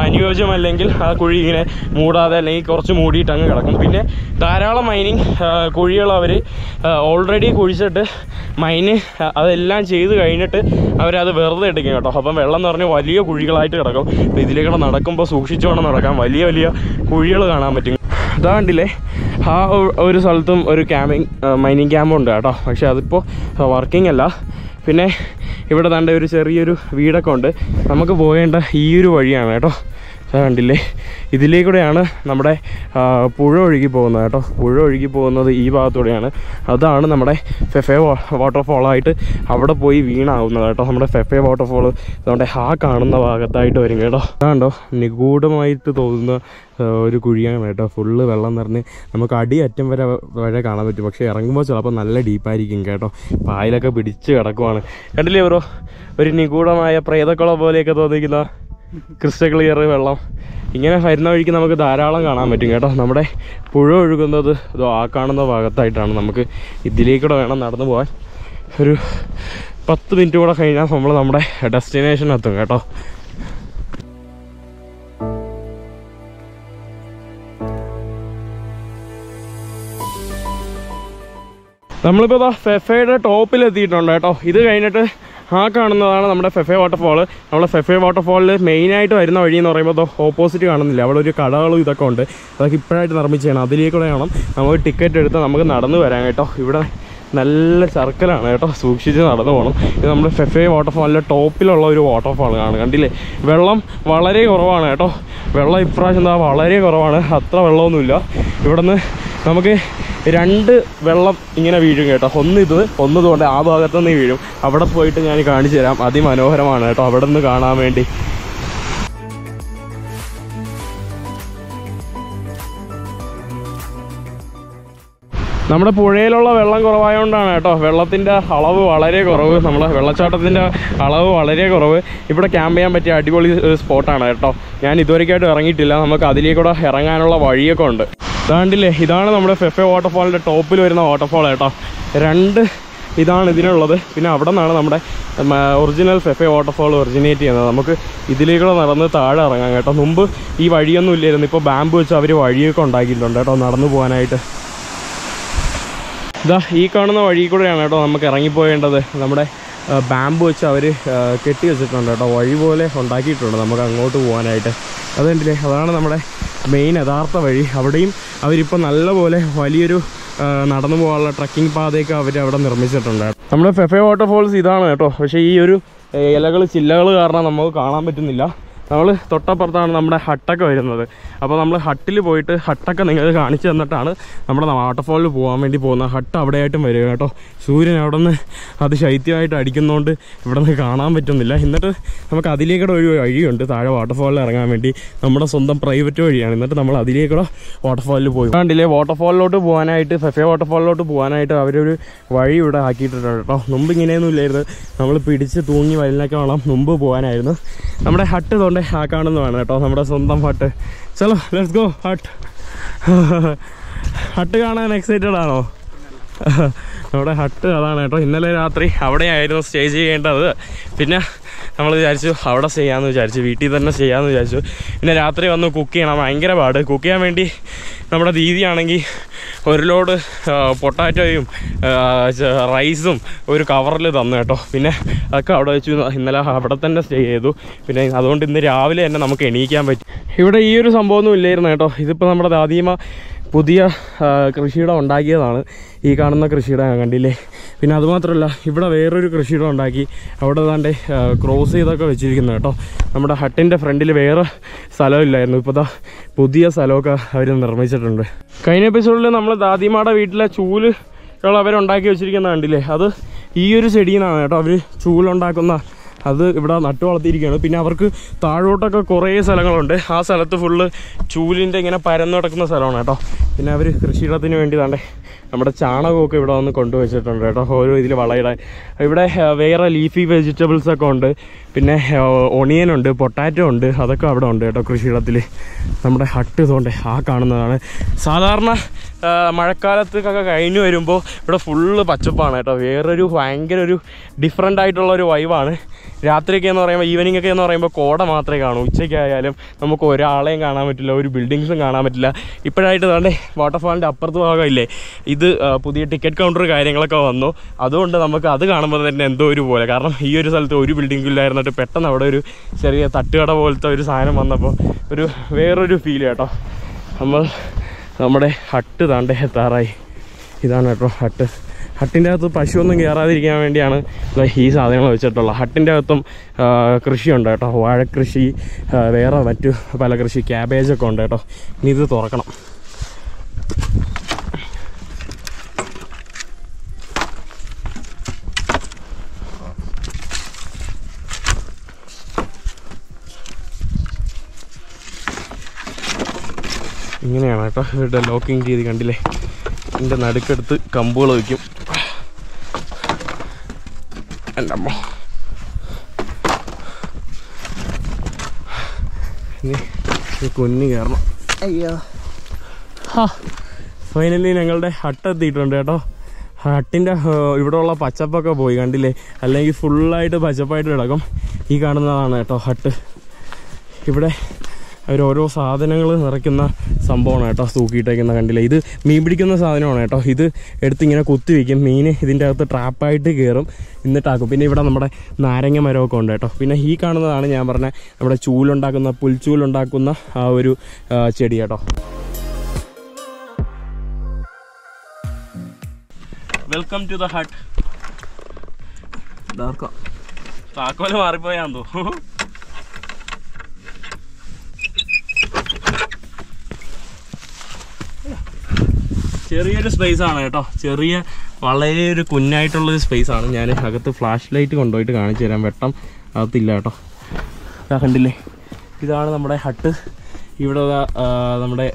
അനുയോജ്യമല്ലെങ്കിൽ ആ കുഴി ഇങ്ങനെ മൂടാതെ അല്ലെങ്കിൽ കുറച്ച് മൂടിയിട്ട് അങ്ങ് കിടക്കും. പിന്നെ ധാരാളം മൈനിങ് കുഴികൾ അവർ ഓൾറെഡി കുഴിച്ചിട്ട് മൈന് അതെല്ലാം ചെയ്ത് കഴിഞ്ഞിട്ട് അവരത് വെറുതെ എടുക്കും കേട്ടോ. അപ്പം വെള്ളം എന്ന് പറഞ്ഞാൽ വലിയ കുഴികളായിട്ട് കിടക്കും. അപ്പോൾ ഇതിലേക്കൂടെ നടക്കുമ്പോൾ സൂക്ഷിച്ചു വേണം നടക്കാൻ. വലിയ വലിയ കുഴികൾ കാണാൻ പറ്റും. ഇതാ കണ്ടില്ലേ? ആ ഒരു സ്ഥലത്തും ഒരു ക്യാമ്പിങ് മൈനിങ് ക്യാമ്പുണ്ട് കേട്ടോ. പക്ഷെ അതിപ്പോൾ വർക്കിംഗ് അല്ല. പിന്നെ ഇവിടെ തണ്ട ഒരു ചെറിയൊരു വീടൊക്കെ ഉണ്ട്. നമുക്ക് പോകേണ്ട ഈ ഒരു വഴിയാണ് കേട്ടോ. അതാ കണ്ടില്ലേ? ഇതിലേക്കൂടെയാണ് നമ്മുടെ പുഴ ഒഴുകി പോകുന്നത് കേട്ടോ. പുഴ ഒഴുകി പോകുന്നത് ഈ ഭാഗത്തൂടെയാണ്. അതാണ് നമ്മുടെ ഫെഫെ വാട്ടർഫോളായിട്ട് അവിടെ പോയി വീണാവുന്നത് കേട്ടോ. നമ്മുടെ ഫെഫേ വാട്ടർഫോൾ നമ്മുടെ ഹാ കാണുന്ന ഭാഗത്തായിട്ട് വരും കേട്ടോ. അതാണ്ടോ നിഗൂഢമായിട്ട് തോന്നുന്ന ഒരു കുഴിയാണ് കേട്ടോ. ഫുള്ള് വെള്ളം നിറഞ്ഞ് നമുക്ക് അടി അറ്റം വരെ വരെ കാണാൻ പറ്റും. പക്ഷേ ഇറങ്ങുമ്പോൾ ചിലപ്പോൾ നല്ല ഡീപ്പായിരിക്കും കേട്ടോ. പായലൊക്കെ പിടിച്ച് കിടക്കുവാണ്. കണ്ടില്ലേ ബ്രോ? ഒരു നിഗൂഢമായ പ്രേതക്കുളം പോലെയൊക്കെ തോന്നിക്കുന്ന ക്രിസ്റ്റൽ ക്ലിയർ വെള്ളം. ഇങ്ങനെ വരുന്ന വഴിക്ക് നമുക്ക് ധാരാളം കാണാൻ പറ്റും കേട്ടോ. നമ്മുടെ പുഴ ഒഴുകുന്നത് ഇതോ ആ കാണുന്ന ഭാഗത്തായിട്ടാണ്. നമുക്ക് ഇതിലേക്കൂടെ വേണം നടന്നു പോകാൻ ഒരു പത്ത് മിനിറ്റ് കൂടെ കഴിഞ്ഞാൽ നമ്മൾ നമ്മുടെ ഡെസ്റ്റിനേഷൻ എത്തും കേട്ടോ. നമ്മളിപ്പോൾ ഫെഫയുടെ ടോപ്പിൽ എത്തിയിട്ടുണ്ട് കേട്ടോ. ഇത് കഴിഞ്ഞിട്ട് ആ കാണുന്നതാണ് നമ്മുടെ ഫെഫെ വാട്ടർഫാൾ നമ്മളെ ഫെഫെ വാട്ടർഫാളിൽ മെയിനായിട്ട് വരുന്ന വഴി എന്ന് പറയുമ്പോൾ ദോ ഓപ്പോസിറ്റ് കാണുന്നില്ല. അവിടെ ഒരു കടകളും ഇതൊക്കെ ഉണ്ട്. അതൊക്കെ ഇപ്പോഴായിട്ട് നിർമ്മിച്ചാണ് അതിലേക്കൂടെ വേണം നമുക്ക് ടിക്കറ്റ് എടുത്ത് നമുക്ക് നടന്നു വരാൻ കേട്ടോ. ഇവിടെ നല്ല സർക്കിളാണ് കേട്ടോ. സൂക്ഷിച്ച് നടന്നു പോകണം ഇത് നമ്മുടെ ഫെഫെ വാട്ടർഫാളിന്റെ ടോപ്പിലുള്ള ഒരു വാട്ടർഫാൾ ആണ്. കണ്ടില്ലേ? വെള്ളം വളരെ കുറവാണ് കേട്ടോ. വെള്ളം ഇപ്രാവശ്യം എന്താ വളരെ കുറവാണ്. അത്ര വെള്ളമൊന്നുമില്ല. ഇവിടുന്ന് നമുക്ക് രണ്ട് വെള്ളം ഇങ്ങനെ വീഴും കേട്ടോ. ഒന്ന് ഇത് ഒന്ന് ഇതുകൊണ്ട് ആ ഭാഗത്തു നിന്ന് വീഴും. അവിടെ പോയിട്ട് ഞാൻ കാണിച്ചു തരാം. അതിമനോഹരമാണ് കേട്ടോ. അവിടെ നിന്ന് കാണാൻ വേണ്ടി. നമ്മുടെ പുഴയിലുള്ള വെള്ളം കുറവായതുകൊണ്ടാണ് കേട്ടോ. വെള്ളത്തിന്റെ അളവ് വളരെ കുറവ്. നമ്മുടെ വെള്ളച്ചാട്ടത്തിന്റെ അളവ് വളരെ കുറവ്. ഇവിടെ ക്യാമ്പ് ചെയ്യാൻ പറ്റിയ അടിപൊളി ഒരു സ്പോട്ടാണ് കേട്ടോ. ഞാൻ ഇതുവരെയായിട്ട് ഇറങ്ങിയിട്ടില്ല. നമുക്ക് അതിലേക്കൂടെ ഇറങ്ങാനുള്ള വഴിയൊക്കെ ഉണ്ട്. ഇതാണ്ടില്ലേ ഇതാണ് നമ്മുടെ ഫെഫെ വാട്ടർഫാളിന്റെ ടോപ്പിൽ വരുന്ന വാട്ടർഫാൾ കേട്ടോ രണ്ട് ഇതാണ് ഇതിനുള്ളത്. പിന്നെ അവിടെ നിന്നാണ് നമ്മുടെ ഒറിജിനൽ ഫെഫെ വാട്ടർഫാൾ ഒറിജിനേറ്റ് ചെയ്യുന്നത്. നമുക്ക് ഇതിലേക്കൂടെ നടന്ന് താഴെ ഇറങ്ങാം കേട്ടോ. മുമ്പ് ഈ വഴിയൊന്നും ഇല്ലായിരുന്നു. ഇപ്പോൾ ബാമ്പ് വെച്ച് അവർ വഴിയൊക്കെ ഉണ്ടാക്കിയിട്ടുണ്ട് കേട്ടോ നടന്നു പോകാനായിട്ട്. ഇതാ ഈ കാണുന്ന വഴി കൂടെയാണ് കേട്ടോ നമുക്ക് ഇറങ്ങിപ്പോയേണ്ടത്. നമ്മുടെ ബാമ്പ് വെച്ച് അവർ കെട്ടി വെച്ചിട്ടുണ്ട് കേട്ടോ. വഴി പോലെ ഉണ്ടാക്കിയിട്ടുണ്ട് നമുക്ക് അങ്ങോട്ട് പോകാനായിട്ട്. അതുണ്ടല്ലേ അതാണ് നമ്മുടെ മെയിൻ യഥാർത്ഥ വഴി. അവിടെയും അവരിപ്പോൾ നല്ലപോലെ വലിയൊരു നടന്നു പോകാനുള്ള ട്രക്കിംഗ് പാതയൊക്കെ അവർ അവിടെ നിർമ്മിച്ചിട്ടുണ്ട്. നമ്മുടെ ഫെഫെ വാട്ടർഫോൾസ് ഇതാണ് കേട്ടോ. പക്ഷേ ഈ ഒരു ഇലകൾ ചില്ലകൾ കാരണം നമുക്ക് കാണാൻ പറ്റുന്നില്ല. നമ്മൾ തൊട്ടപ്പുറത്താണ് നമ്മുടെ ഹട്ടൊക്കെ വരുന്നത്. അപ്പോൾ നമ്മൾ ഹട്ടിൽ പോയിട്ട് ഹട്ടൊക്കെ നിങ്ങൾ കാണിച്ചു തന്നിട്ടാണ് നമ്മുടെ വാട്ടർഫോളിൽ പോകാൻ വേണ്ടി പോകുന്നത്. ഹട്ട് അവിടെയായിട്ടും വരിക കേട്ടോ. സൂര്യൻ അവിടെ നിന്ന് അത് ശൈത്യമായിട്ട് അടിക്കുന്നതുകൊണ്ട് ഇവിടെ നിന്ന് കാണാൻ പറ്റുന്നില്ല. എന്നിട്ട് നമുക്ക് അതിലേക്കൂടെ ഒരു വഴിയുണ്ട്. താഴെ വാട്ടർഫോളിൽ ഇറങ്ങാൻ വേണ്ടി നമ്മുടെ സ്വന്തം പ്രൈവറ്റ് വഴിയാണ്. എന്നിട്ട് നമ്മൾ അതിലേക്കൂടെ വാട്ടർഫോളിൽ പോയി. കണ്ടില്ലേ വാട്ടർഫോളിലോട്ട് പോകാനായിട്ട് ഫെഫെ വാട്ടർഫോളിലോട്ട് പോകാനായിട്ട് അവരൊരു വഴി ഇവിടെ ആക്കിയിട്ടുണ്ട് കേട്ടോ. മുമ്പ് ഇങ്ങനെയൊന്നും ഇല്ലായിരുന്നു. നമ്മൾ പിടിച്ച് തൂങ്ങി വരലിനൊക്കെ വേണം മുമ്പ് പോകാനായിരുന്നു നമ്മുടെ ഹട്ട് തൊണ്ടേ ആ കാണുന്നതാണ് കേട്ടോ നമ്മുടെ സ്വന്തം ഹട്ട്. ചലോ ലെറ്റ്സ് ഗോ ഹട്ട്. ഹട്ട് കാണാൻ എക്സൈറ്റഡ് ആണോ? നമ്മുടെ ഹട്ട് അതാണ് കേട്ടോ. ഇന്നലെ രാത്രി അവിടെയായിരുന്നു സ്റ്റേ ചെയ്യേണ്ടത്. പിന്നെ നമ്മൾ വിചാരിച്ചു അവിടെ ചെയ്യാമെന്ന് വിചാരിച്ചു വീട്ടിൽ തന്നെ ചെയ്യാമെന്ന് വിചാരിച്ചു. പിന്നെ രാത്രി വന്ന് കുക്ക് ചെയ്യണം. ഭയങ്കര പാട്. കുക്ക് ചെയ്യാൻ വേണ്ടി നമ്മുടെ ദീദിയാണെങ്കിൽ ഒരു ലോഡ് പൊട്ടാറ്റോയും റൈസും ഒരു കവറിൽ തന്നു കേട്ടോ. പിന്നെ അതൊക്കെ അവിടെ വെച്ച്. ഇന്നലെ അവിടെ തന്നെ സ്റ്റേ ചെയ്തു. പിന്നെ അതുകൊണ്ട് ഇന്ന് രാവിലെ തന്നെ നമുക്ക് എണീക്കാൻ പറ്റി. ഇവിടെ ഈ ഒരു സംഭവമൊന്നും ഇല്ലായിരുന്നു കേട്ടോ. ഇതിപ്പോൾ നമ്മുടെ ദാദീമ പുതിയ കൃഷിയിടം ഉണ്ടാക്കിയതാണ്. ഈ കാണുന്ന കൃഷിയിടം കണ്ടില്ലേ? പിന്നെ അതുമാത്രമല്ല ഇവിടെ വേറൊരു കൃഷിയിടം ഉണ്ടാക്കി. അവിടെ താണ്ട് ക്രോസ് ചെയ്തൊക്കെ വെച്ചിരിക്കുന്നത് കേട്ടോ. നമ്മുടെ ഹട്ടിന്റെ ഫ്രണ്ടിൽ വേറെ സ്ഥലമില്ലായിരുന്നു ഇപ്പോൾ ദാ പുതിയ സ്ഥലമൊക്കെ അവർ നിർമ്മിച്ചിട്ടുണ്ട്. കഴിഞ്ഞ എപ്പിസോഡിൽ നമ്മൾ ദാദിമാടെ വീട്ടിലെ ചൂൽ അവരുണ്ടാക്കി വെച്ചിരിക്കുന്ന കണ്ടില്ലേ? അത് ഈ ഒരു ചെടിയിൽ നിന്നാണ് കേട്ടോ അവർ ചൂലുണ്ടാക്കുന്ന അത് ഇവിടെ നട്ടു വളർത്തിയിരിക്കുകയാണ്. പിന്നെ അവർക്ക് താഴോട്ടൊക്കെ കുറേ സ്ഥലങ്ങളുണ്ട്. ആ സ്ഥലത്ത് ഫുള്ള് ചൂലിന്റെ ഇങ്ങനെ പരന്നു കിടക്കുന്ന സ്ഥലമാണ് കേട്ടോ. പിന്നെ അവർ കൃഷിയിടത്തിന് വേണ്ടി തണ്ടേ നമ്മുടെ ചാണകമൊക്കെ ഇവിടെ വന്ന് കൊണ്ടുവച്ചിട്ടുണ്ട് കേട്ടോ. ഓരോ ഇതിൽ വളയിടാൻ. ഇവിടെ വേറെ ലീഫി വെജിറ്റബിൾസ് ഒക്കെ ഉണ്ട്. പിന്നെ ഒണിയൻ ഉണ്ട് പൊട്ടാറ്റോ ഉണ്ട്. അതൊക്കെ അവിടെ ഉണ്ട് കേട്ടോ കൃഷിയിടത്തിൽ നമ്മുടെ ഹട്ട് ഇതുകൊണ്ട് ആ കാണുന്നതാണ്. സാധാരണ മഴക്കാലത്തൊക്കെ കഴിഞ്ഞു വരുമ്പോൾ ഇവിടെ ഫുള്ള് പച്ചപ്പാണ് കേട്ടോ. വേറൊരു ഭയങ്കര ഒരു ഡിഫറെന്റ് ആയിട്ടുള്ള ഒരു വൈവാണ് രാത്രിയൊക്കെ എന്ന് പറയുമ്പോൾ ഈവനിങ് ഒക്കെ എന്ന് പറയുമ്പോൾ കോട മാത്രമേ കാണൂ. ഉച്ചയ്ക്കായാലും നമുക്ക് ഒരാളെയും കാണാൻ പറ്റില്ല ഒരു ബിൽഡിങ്സും കാണാൻ പറ്റില്ല. ഇപ്പോഴായിട്ട് തന്നെ വാട്ടർഫാളിന്റെ അപ്പുറത്ത് ഭാഗം ഇല്ലേ ഇത് പുതിയ ടിക്കറ്റ് കൗണ്ടർ കാര്യങ്ങളൊക്കെ വന്നു. അതുകൊണ്ട് നമുക്ക് അത് കാണുമ്പോൾ തന്നെ എന്തോ ഒരു പോലെ. കാരണം ഈ ഒരു സ്ഥലത്ത് ഒരു ബിൽഡിംഗ് ഇല്ലായിരുന്നിട്ട് പെട്ടെന്ന് അവിടെ ഒരു ചെറിയ തട്ടുകട പോലത്തെ ഒരു സാധനം വന്നപ്പോൾ ഒരു വേറൊരു ഫീൽ കേട്ടോ. നമ്മൾ നമ്മുടെ ഹട്ട് താണ്ടേ എത്താറായി. ഇതാണ് കേട്ടോ ഹട്ട്. ഹട്ടിന്റെ അകത്ത് പശുവൊന്നും കയറാതിരിക്കാൻ വേണ്ടിയാണ് ഈ സാധനങ്ങൾ വെച്ചിട്ടുള്ളത്. ഹട്ടിന്റെ അകത്തും കൃഷിയുണ്ട് കേട്ടോ. വാഴക്കൃഷി വേറെ മറ്റു പല കൃഷി ക്യാബേജൊക്കെ ഉണ്ട് കേട്ടോ. ഇനി ഇത് തുറക്കണം. ഇങ്ങനെയാണ് കേട്ടോ ഇവരുടെ ലോക്കിംഗ് രീതി കണ്ടില്ലേ? ഇതിന്റെ നടുക്കെടുത്ത് കമ്പുകൾ വയ്ക്കും. എന്റെ അമ്മ ഇനി കുഞ്ഞ് കയറണം അയ്യോ. ഹാ ഫൈനലി ഞങ്ങളുടെ ഹട്ട് എത്തിയിട്ടുണ്ട് കേട്ടോ. ഹട്ടിന്റെ ഇവിടെയുള്ള പച്ചപ്പൊക്കെ പോയി കണ്ടില്ലേ? അല്ലെങ്കിൽ ഫുള്ളായിട്ട് പച്ചപ്പായിട്ട് കിടക്കും. ഈ കാണുന്നതാണ് കേട്ടോ ഹട്ട് ഇവിടെ അവർ ഓരോ സാധനങ്ങൾ നിറയ്ക്കുന്ന സംഭവമാണ് കേട്ടോ തൂക്കിയിട്ടേക്കുന്ന കണ്ടില്ല? ഇത് മീൻ പിടിക്കുന്ന സാധനമാണ് കേട്ടോ. ഇത് എടുത്തിങ്ങനെ കുത്തി വയ്ക്കും മീൻ ഇതിന്റെ അകത്ത് ട്രാപ്പായിട്ട് കയറും. എന്നിട്ടാക്കും. പിന്നെ ഇവിടെ നമ്മുടെ നാരങ്ങ മരമൊക്കെ ഉണ്ട് കേട്ടോ. പിന്നെ ഈ കാണുന്നതാണ് ഞാൻ പറഞ്ഞ നമ്മുടെ ചൂലുണ്ടാക്കുന്ന പുൽച്ചൂലുണ്ടാക്കുന്ന ആ ഒരു ചെടി കേട്ടോ. വെൽക്കം ടു ദ ഹട്ട് താക്കോൽ മാറിപ്പോയാന്ന് തോന്നുന്നു. ചെറിയൊരു സ്പേസ് ആണ് കേട്ടോ. ചെറിയ വളരെ ഒരു കുഞ്ഞായിട്ടുള്ളൊരു സ്പേസ് ആണ്. ഞാൻ അകത്ത് ഫ്ലാഷ് ലൈറ്റ് കൊണ്ടുപോയിട്ട് കാണിച്ചു തരാം. വെട്ടം അകത്തില്ല കേട്ടോ. ഇതാ കണ്ടില്ലേ? ഇതാണ് നമ്മുടെ ഹട്ട്. ഇവിടെ നമ്മുടെ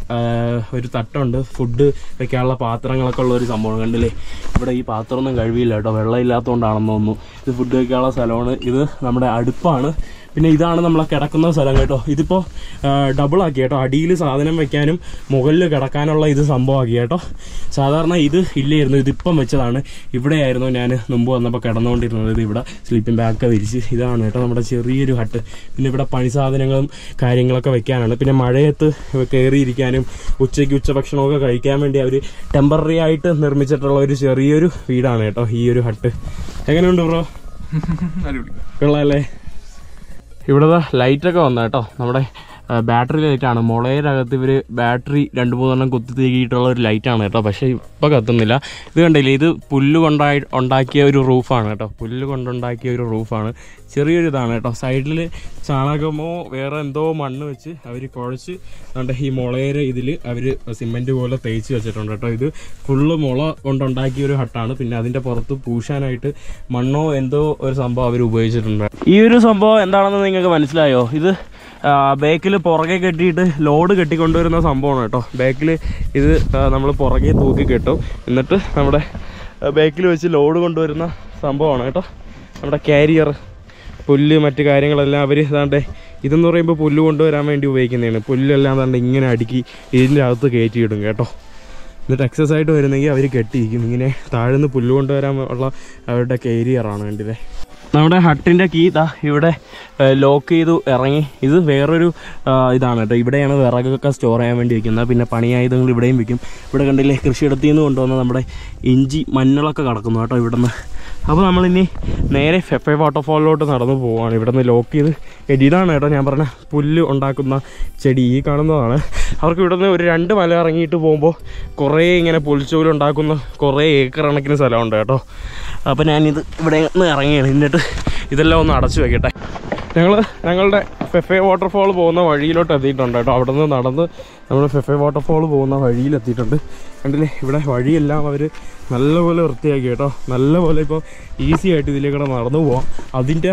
ഒരു തട്ടുണ്ട്. ഫുഡ് വെക്കാനുള്ള പാത്രങ്ങളൊക്കെ ഉള്ള ഒരു സംഭവം കണ്ടില്ലേ? ഇവിടെ ഈ പാത്രമൊന്നും കഴിവില്ല കേട്ടോ. വെള്ളം ഇല്ലാത്തതുകൊണ്ടാണെന്ന് തോന്നുന്നു. ഇത് ഫുഡ് വെക്കാനുള്ള സ്ഥലമാണ്. ഇത് നമ്മുടെ അടുപ്പാണ്. പിന്നെ ഇതാണ് നമ്മളെ കിടക്കുന്ന സ്ഥലം കേട്ടോ. ഇതിപ്പോൾ ഡബിൾ ആക്കി കേട്ടോ. അടിയിൽ സാധനം വെക്കാനും മുകളിൽ കിടക്കാനുള്ള ഇത് സംഭവമാക്കി കേട്ടോ. സാധാരണ ഇത് ഇല്ലായിരുന്നു ഇതിപ്പം വെച്ചതാണ്. ഇവിടെയായിരുന്നു ഞാൻ മുമ്പ് വന്നപ്പോൾ കിടന്നുകൊണ്ടിരുന്നത്. ഇത് ഇവിടെ സ്ലീപ്പിംഗ് ബാഗൊക്കെ വിരിച്ച് ഇതാണ് കേട്ടോ നമ്മുടെ ചെറിയൊരു ഹട്ട് പിന്നെ ഇവിടെ പണി സാധനങ്ങളും കാര്യങ്ങളൊക്കെ വെക്കാനാണ്. പിന്നെ മഴയത്ത് കയറിയിരിക്കാനും ഉച്ചയ്ക്ക് ഉച്ചഭക്ഷണമൊക്കെ കഴിക്കാൻ വേണ്ടി അവർ ടെമ്പററി ആയിട്ട് നിർമ്മിച്ചിട്ടുള്ള ഒരു ചെറിയൊരു വീടാണ് കേട്ടോ ഈ ഒരു ഹട്ട് എങ്ങനെയുണ്ട് ബ്രോ കൊള്ളാല്ലേ ഇവിടെ ലൈറ്റൊക്കെ വന്നു കേട്ടോ. നമ്മുടെ ബാറ്ററി ലൈറ്റാണ് മുളയുടെ അകത്ത് ഇവർ ബാറ്ററി രണ്ട് മൂന്നെണ്ണം കുത്തി തീകിയിട്ടുള്ള ഒരു ലൈറ്റാണ് കേട്ടോ. പക്ഷേ ഇപ്പോൾ കത്തുന്നില്ല. ഇത് കണ്ടില്ലേ ഇത് പുല്ല് കൊണ്ടായി ഉണ്ടാക്കിയ ഒരു റൂഫാണ് കേട്ടോ. പുല്ല് കൊണ്ടുണ്ടാക്കിയ ഒരു റൂഫാണ് ചെറിയൊരു ഇതാണ് കേട്ടോ. സൈഡിൽ ചാണകമോ വേറെ എന്തോ മണ്ണ് വെച്ച് അവർ കുഴച്ച് നമ്മുടെ ഈ മുളയുടെ ഇതിൽ അവർ സിമെന്റ് പോലെ തേച്ച് വെച്ചിട്ടുണ്ട് കേട്ടോ. ഇത് ഫുള്ള് മുള കൊണ്ടുണ്ടാക്കിയ ഒരു ഹട്ടാണ്. പിന്നെ അതിന്റെ പുറത്ത് പൂശാനായിട്ട് മണ്ണോ എന്തോ ഒരു സംഭവം അവർ ഉപയോഗിച്ചിട്ടുണ്ട്. ഈ ഒരു സംഭവം എന്താണെന്ന് നിങ്ങൾക്ക് മനസ്സിലായോ? ഇത് ബേക്കിൽ പുറകെ കെട്ടിയിട്ട് ലോഡ് കെട്ടിക്കൊണ്ടുവരുന്ന സംഭവമാണ് കേട്ടോ. ബാക്കിൽ ഇത് നമ്മൾ പുറകെ തൂക്കി കെട്ടും. എന്നിട്ട് നമ്മുടെ ബാക്കിൽ വെച്ച് ലോഡ് കൊണ്ടുവരുന്ന സംഭവമാണ് കേട്ടോ. നമ്മുടെ കാരിയർ പുല്ല് മറ്റു കാര്യങ്ങളെല്ലാം അവർ ഇതാണ്ട് ഇതെന്ന് പറയുമ്പോൾ പുല്ല് കൊണ്ടുവരാൻ വേണ്ടി ഉപയോഗിക്കുന്നതാണ്. പുല്ലെല്ലാം താണ്ട് ഇങ്ങനെ അടുക്കി ഇതിന്റെ അകത്ത് കയറ്റിയിടും കേട്ടോ. എന്നിട്ട് എക്സസ് ആയിട്ട് വരുന്നെങ്കിൽ അവർ കെട്ടിയിരിക്കും. ഇങ്ങനെ താഴ്ന്ന് പുല്ല് കൊണ്ടുവരാൻ ഉള്ള അവരുടെ കേരിയറാണ് കണ്ടില്ലേ നമ്മുടെ ഹട്ടിന്റെ കീ ഇതാ ഇവിടെ ലോക്ക് ചെയ്തു ഇറങ്ങി. ഇത് വേറൊരു ഇതാണ് കേട്ടോ. ഇവിടെയാണ് വിറകൊക്കെ സ്റ്റോർ ചെയ്യാൻ വേണ്ടി വെക്കുന്നത് പിന്നെ പണിയായുധങ്ങൾ ഇവിടെയും വെക്കും. ഇവിടെ കണ്ടില്ലേ കൃഷിയിടത്തിൽ നിന്ന് കൊണ്ടുവന്ന നമ്മുടെ ഇഞ്ചി മഞ്ഞളൊക്കെ കിടക്കുന്നു കേട്ടോ ഇവിടെ നിന്ന് അപ്പോൾ നമ്മളിനി നേരെ ഫെഫെ വാട്ടർഫോളിലോട്ട് നടന്നു പോവുകയാണ് ഇവിടെ നിന്ന് ലോക്ക് ചെയ്ത് ഇതാണ് കേട്ടോ ഞാൻ പറഞ്ഞ പുല്ല് ഉണ്ടാക്കുന്ന ചെടി ഈ കാണുന്നതാണ്. അവർക്ക് ഇവിടെ നിന്ന് ഒരു രണ്ട് മല ഇറങ്ങിയിട്ട് പോകുമ്പോൾ കുറേ ഇങ്ങനെ പുൽച്ചോലുണ്ടാക്കുന്ന കുറേ ഏക്കർ കണക്കിന് സ്ഥലമുണ്ട് കേട്ടോ. അപ്പോൾ ഞാനിത് ഇവിടെ നിന്ന് ഇറങ്ങിയാണ്. എന്നിട്ട് ഇതെല്ലാം ഒന്ന് അടച്ചു വെക്കട്ടെ. ഞങ്ങൾ ഞങ്ങളുടെ ഫെഫെ വാട്ടർഫോൾ പോകുന്ന വഴിയിലോട്ട് എത്തിയിട്ടുണ്ട് കേട്ടോ. അവിടെ നിന്ന് നടന്ന് നമ്മൾ ഫെഫെ വാട്ടർഫോൾ പോകുന്ന വഴിയിലെത്തിയിട്ടുണ്ട് കണ്ടില്ലേ? ഇവിടെ വഴിയെല്ലാം അവർ നല്ലപോലെ വൃത്തിയാക്കി കേട്ടോ. നല്ലപോലെ ഇപ്പോൾ ഈസി ആയിട്ട് ഇതിലേക്കൂടെ നടന്നു പോവാം. അതിന്റെ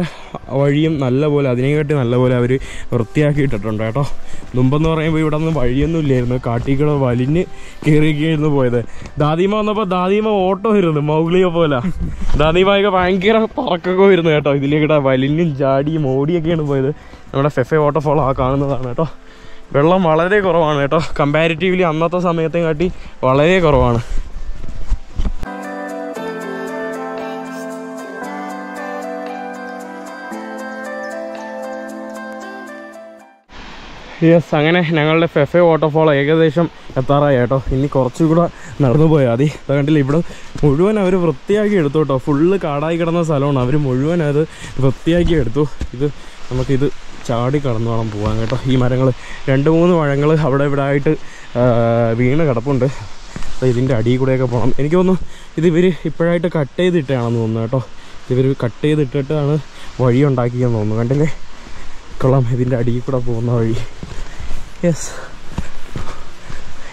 വഴിയും നല്ലപോലെ അതിനെക്കാട്ടി നല്ലപോലെ അവർ വൃത്തിയാക്കിയിട്ടിട്ടുണ്ട് കേട്ടോ. മുമ്പെന്ന് പറയുമ്പോൾ ഇവിടെ നിന്ന് വഴിയൊന്നും ഇല്ലായിരുന്നു. കാട്ടിക്കൂടെ വലിഞ്ഞ് കയറിയൊക്കെയായിരുന്നു പോയത്. ദാദിമ വന്നപ്പോൾ ദാദിമ ഓട്ടോ ഇരുന്നു. മൗഗ്ലിയെ പോലെ. ദാദിമയൊക്കെ ഭയങ്കര പറക്കൊക്കെ വരുന്നു കേട്ടോ ഇതിലേക്കൂടെ വലിഞ്ഞും ചാടിയും ഓടിയൊക്കെയാണ് പോയത്. നമ്മുടെ ഫെഫെ വാട്ടർഫോൾ ആ കാണുന്നതാണ് കേട്ടോ. വെള്ളം വളരെ കുറവാണ് കേട്ടോ. കമ്പാരിറ്റീവ്ലി അന്നത്തെ സമയത്തെ കാട്ടി വളരെ കുറവാണ്. യെസ് അങ്ങനെ ഞങ്ങളുടെ ഫെഫെ വാട്ടർഫോൾ ഏകദേശം എത്താറായി കേട്ടോ. ഇനി കുറച്ചുകൂടെ നടന്നു പോയാൽ മതി. അത് കണ്ടില്ല ഇവിടെ മുഴുവൻ അവർ വൃത്തിയാക്കി എടുത്തു കേട്ടോ. ഫുള്ള് കാടായി കിടന്ന സ്ഥലമാണ്. അവർ മുഴുവൻ അത് വൃത്തിയാക്കി എടുത്തു. ഇത് നമുക്കിത് ചാടി കടന്നു വേണം പോകാൻ കേട്ടോ. ഈ മരങ്ങൾ രണ്ട് മൂന്ന് മരങ്ങൾ അവിടെ ഇവിടെ ആയിട്ട് വീണ് കിടപ്പുണ്ട്. അപ്പോൾ ഇതിന്റെ അടിയിൽ കൂടെയൊക്കെ പോകണം എനിക്ക് തോന്നുന്നു ഇത് ഇവർ ഇപ്പോഴായിട്ട് കട്ട് ചെയ്തിട്ടാണെന്ന് തോന്നുന്നു കേട്ടോ. ഇവർ കട്ട് ചെയ്തിട്ടിട്ടാണ് വഴി ഉണ്ടാക്കിയെന്ന് തോന്നുന്നു. കണ്ടില്ലേ? കൊള്ളാം ഇതിന്റെ അടിയിൽ കൂടെ പോകുന്ന വഴി. യെസ്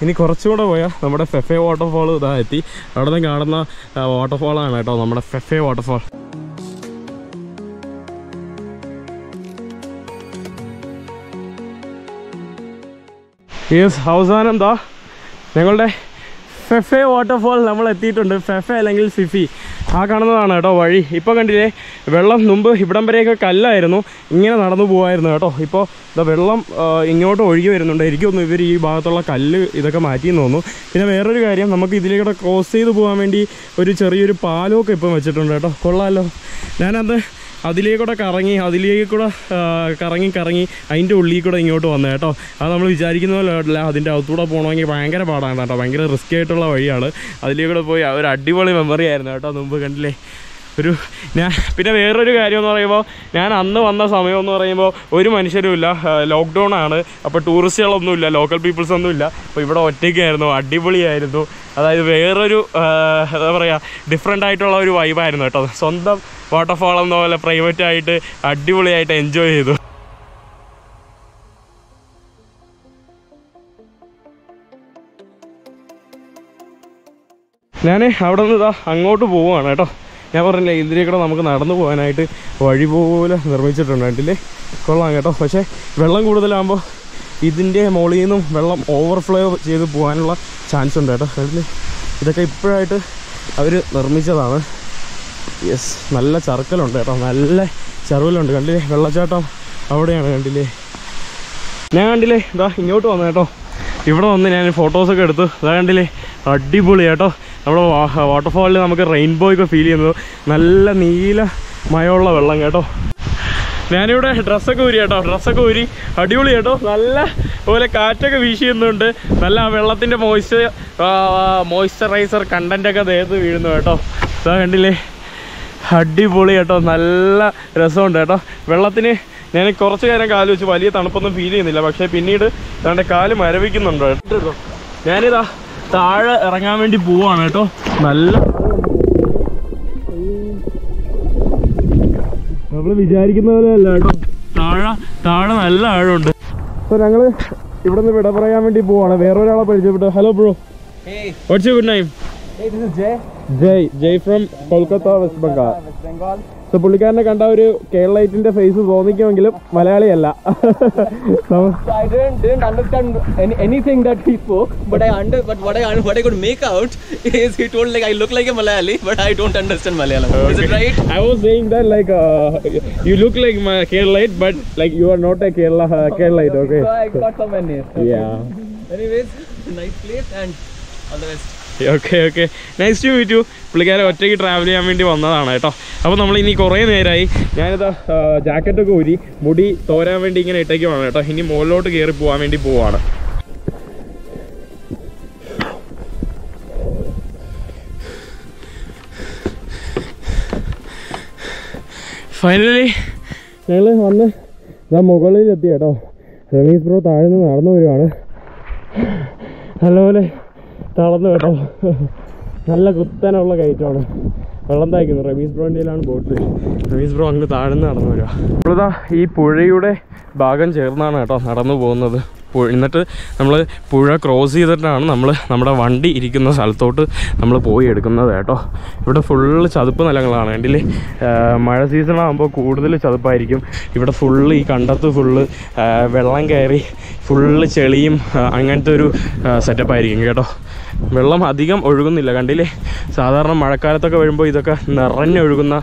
ഇനി കുറച്ചുകൂടെ പോയാൽ നമ്മുടെ ഫെഫെ വാട്ടർഫാൾ ഇതാ എത്തി. അവിടെ നിന്ന് കാണുന്ന വാട്ടർഫാളാണ് കേട്ടോ നമ്മുടെ ഫെഫെ വാട്ടർഫാൾ യെസ് അവസാനം എന്താ ഞങ്ങളുടെ ഫെഫെ വാട്ടർഫാൾ നമ്മൾ എത്തിയിട്ടുണ്ട് ഫെഫെ അല്ലെങ്കിൽ ഫിഫി ആ കാണുന്നതാണ് കേട്ടോ വഴി. ഇപ്പോൾ കണ്ടില്ലേ വെള്ളം മുമ്പ് ഇവിടം വരെയൊക്കെ കല്ലായിരുന്നു ഇങ്ങനെ നടന്നു പോകുമായിരുന്നു കേട്ടോ. ഇപ്പോൾ ഇതാ വെള്ളം ഇങ്ങോട്ട് ഒഴുകി വരുന്നുണ്ട്. എനിക്കൊന്നും ഇവർ ഈ ഭാഗത്തുള്ള കല്ല് ഇതൊക്കെ മാറ്റിയെന്ന് തോന്നുന്നു. പിന്നെ വേറൊരു കാര്യം നമുക്ക് ഇതിലേക്കൂടെ ക്രോസ് ചെയ്ത് പോകാൻ വേണ്ടി ഒരു ചെറിയൊരു പാലമൊക്കെ ഇപ്പം വെച്ചിട്ടുണ്ട് കേട്ടോ. കൊള്ളാമല്ലോ ഞാനത് അതിലേക്കൂടെ കറങ്ങി അതിലേക്കൂടെ കറങ്ങി കറങ്ങി അതിന്റെ ഉള്ളിൽ കൂടെ ഇങ്ങോട്ട് വന്നത് കേട്ടോ. അത് നമ്മൾ വിചാരിക്കുന്ന പോലെ അല്ല അതിന്റെ അകത്തൂടെ പോകണമെങ്കിൽ ഭയങ്കര പാടാണ് കേട്ടോ. ഭയങ്കര റിസ്ക് ആയിട്ടുള്ള വഴിയാണ്. അതിലേക്കൂടെ പോയി ഒരു അടിപൊളി മെമ്മറി ആയിരുന്നു കേട്ടോ. മുമ്പ് കണ്ടില്ലേ? ഒരു ഞാൻ പിന്നെ വേറൊരു കാര്യം എന്ന് പറയുമ്പോൾ ഞാൻ അന്ന് വന്ന സമയം എന്ന് പറയുമ്പോൾ ഒരു മനുഷ്യരും ഇല്ല ലോക്ക്ഡൗൺ ആണ്. അപ്പോൾ ടൂറിസ്റ്റുകളൊന്നുമില്ല ലോക്കൽ പീപ്പിൾസ് ഒന്നുമില്ല. അപ്പോൾ ഇവിടെ ഒറ്റയ്ക്കായിരുന്നു അടിപൊളിയായിരുന്നു. അതായത് വേറൊരു എന്താ പറയുക ഡിഫറെന്റ് ആയിട്ടുള്ള ഒരു വൈബായിരുന്നു കേട്ടോ. സ്വന്തം വാട്ടർഫാൾ എന്ന പോലെ പ്രൈവറ്റ് ആയിട്ട് അടിപൊളിയായിട്ട് എൻജോയ് ചെയ്തു. ഞാൻ അവിടെ നിന്ന് ഇതാ അങ്ങോട്ട് പോവുകയാണ് കേട്ടോ. ഞാൻ പറഞ്ഞില്ലേ ഇതിലേക്കൂടെ നമുക്ക് നടന്നു പോകാനായിട്ട് വഴി പോലെ നിർമ്മിച്ചിട്ടുണ്ട് കണ്ടില്ലേ? കൊള്ളാം കേട്ടോ. പക്ഷേ വെള്ളം കൂടുതലാകുമ്പോൾ ഇതിന്റെ മുകളിൽ നിന്നും വെള്ളം ഓവർഫ്ലോ ചെയ്ത് പോകാനുള്ള ചാൻസ് ഉണ്ട് കേട്ടോ കണ്ടില്ലേ? ഇതൊക്കെ ഇപ്പോഴായിട്ട് അവർ നിർമ്മിച്ചതാണ്. യെസ് നല്ല ചറുക്കലുണ്ട് കേട്ടോ നല്ല ചറുവലുണ്ട് കണ്ടില്ലേ? വെള്ളച്ചാട്ടം അവിടെയാണ് കണ്ടില്ലേ? ഞാൻ കണ്ടില്ലേ ഇതാ ഇങ്ങോട്ട് വന്നു കേട്ടോ. ഇവിടെ വന്ന് ഞാൻ ഫോട്ടോസൊക്കെ എടുത്തു. ഇതാ കണ്ടില്ലേ? അടിപൊളി കേട്ടോ. നമ്മുടെ വാട്ടർഫാളിൽ നമുക്ക് റെയിൻബോ ഒക്കെ ഫീൽ ചെയ്യുന്നത്. നല്ല നീല മയമുള്ള വെള്ളം കേട്ടോ. ഞാനിവിടെ ഡ്രസ്സൊക്കെ ഊരി കേട്ടോ. ഡ്രസ്സൊക്കെ ഊരി അടിപൊളി കേട്ടോ. നല്ല പോലെ കാറ്റൊക്കെ വീശിയുന്നുണ്ട്. നല്ല വെള്ളത്തിന്റെ മോയ്സ്ചർ മോയ്സ്ചറൈസർ കണ്ടന്റൊക്കെ ദേഹത്ത് വീഴുന്നു കേട്ടോ. ഇതാ കണ്ടില്ലേ? അടിപൊളി കേട്ടോ. നല്ല രസമുണ്ട് കേട്ടോ. വെള്ളത്തിന് ഞാൻ കുറച്ച് നേരം കാൽ വെച്ച് വലിയ തണുപ്പൊന്നും ഫീൽ ചെയ്യുന്നില്ല. പക്ഷേ പിന്നീട് എന്റെ കാൽ മരവിക്കുന്നുണ്ട് കേട്ടോ. ഞാനിതാ താഴെ ഇറങ്ങാൻ വേണ്ടി പോവാണ് കേട്ടോ. നല്ല നമ്മൾ വിചാരിക്കുന്ന പോലെ അല്ല കേട്ടോ. താഴെ താഴെ നല്ല ആഴമുണ്ട്. അപ്പോൾ ഞങ്ങൾ ഇവിടെ നിന്ന് വിട പറയാൻ വേണ്ടി പോവാണ്. വേറെ ഒരാളെ പരിചയപ്പെട്ടു hello bro what's what's good name hey, this is Jay. Jay Jay from Kolkata West Bengal West Bengal. So പുള്ളിക്കാരനെ കണ്ട ഒരു കേരളൈറ്റിന്റെ ഫേസ് തോന്നിക്കുമെങ്കിലും മലയാളിയല്ല നമ്മ- I didn't didn't understand any, anything that he spoke, but I under but what I what I could make out is he told like I look like a Malayali, but I don't understand Malayalam. Is it right? I was saying that like uh, you look like my Keralite, but like you are not a Kerala uh, Keralite, okay? So I got some Okay okay nice to meet you പുള്ളിക്കാരെ ഒറ്റയ്ക്ക് ട്രാവൽ ചെയ്യാൻ വേണ്ടി വന്നതാണ് കേട്ടോ. അപ്പോൾ നമ്മൾ ഇനി കുറേ നേരമായി ഞാനിത് ജാക്കറ്റൊക്കെ ഊരി മുടി തോരാൻ വേണ്ടി ഇങ്ങനെ ഇട്ടേക്കുവാണ് കേട്ടോ. ഇനി മുകളിലോട്ട് കയറി പോകാൻ വേണ്ടി പോവാണ്. ഫൈനലി ഞങ്ങൾ വന്ന് ഞാൻ മുകളിലെത്തി കേട്ടോ. റമീസ് ബ്രോ താഴ്ന്ന് നടന്നു വരുവാണ്. നല്ലപോലെ തളർന്നു കേട്ടോ. നല്ല കുത്തനുള്ള കയറ്റമാണ്. വെള്ളം തായ്ക്കുന്നു റമീസ് ബ്രോന്റെയിലാണ് ബോട്ട് റമീസ് ബ്രോ അങ്ങ് താഴ്ന്ന് നടന്നു വരിക. നമ്മളിതാ ഈ പുഴയുടെ ഭാഗം ചേർന്നാണ് കേട്ടോ നടന്നു പോകുന്നത്. എന്നിട്ട് നമ്മൾ പുഴ ക്രോസ് ചെയ്തിട്ടാണ് നമ്മൾ നമ്മുടെ വണ്ടി ഇരിക്കുന്ന സ്ഥലത്തോട്ട് നമ്മൾ പോയി എടുക്കുന്നത് കേട്ടോ. ഇവിടെ ഫുള്ള് ചതുപ്പ് നിലങ്ങളാണ്. കണ്ടില്ലേ? മഴ സീസൺ ആകുമ്പോൾ കൂടുതൽ ചതുപ്പായിരിക്കും. ഇവിടെ ഫുള്ള് ഈ കണ്ടത്ത് ഫുള്ള് വെള്ളം കയറി ഫുള്ള് ചെളിയും അങ്ങനത്തെ ഒരു സെറ്റപ്പായിരിക്കും കേട്ടോ. വെള്ളം അധികം ഒഴുകുന്നില്ല. കണ്ടില്ലേ? സാധാരണ മഴക്കാലത്തൊക്കെ വരുമ്പോൾ ഇതൊക്കെ നിറഞ്ഞൊഴുകുന്ന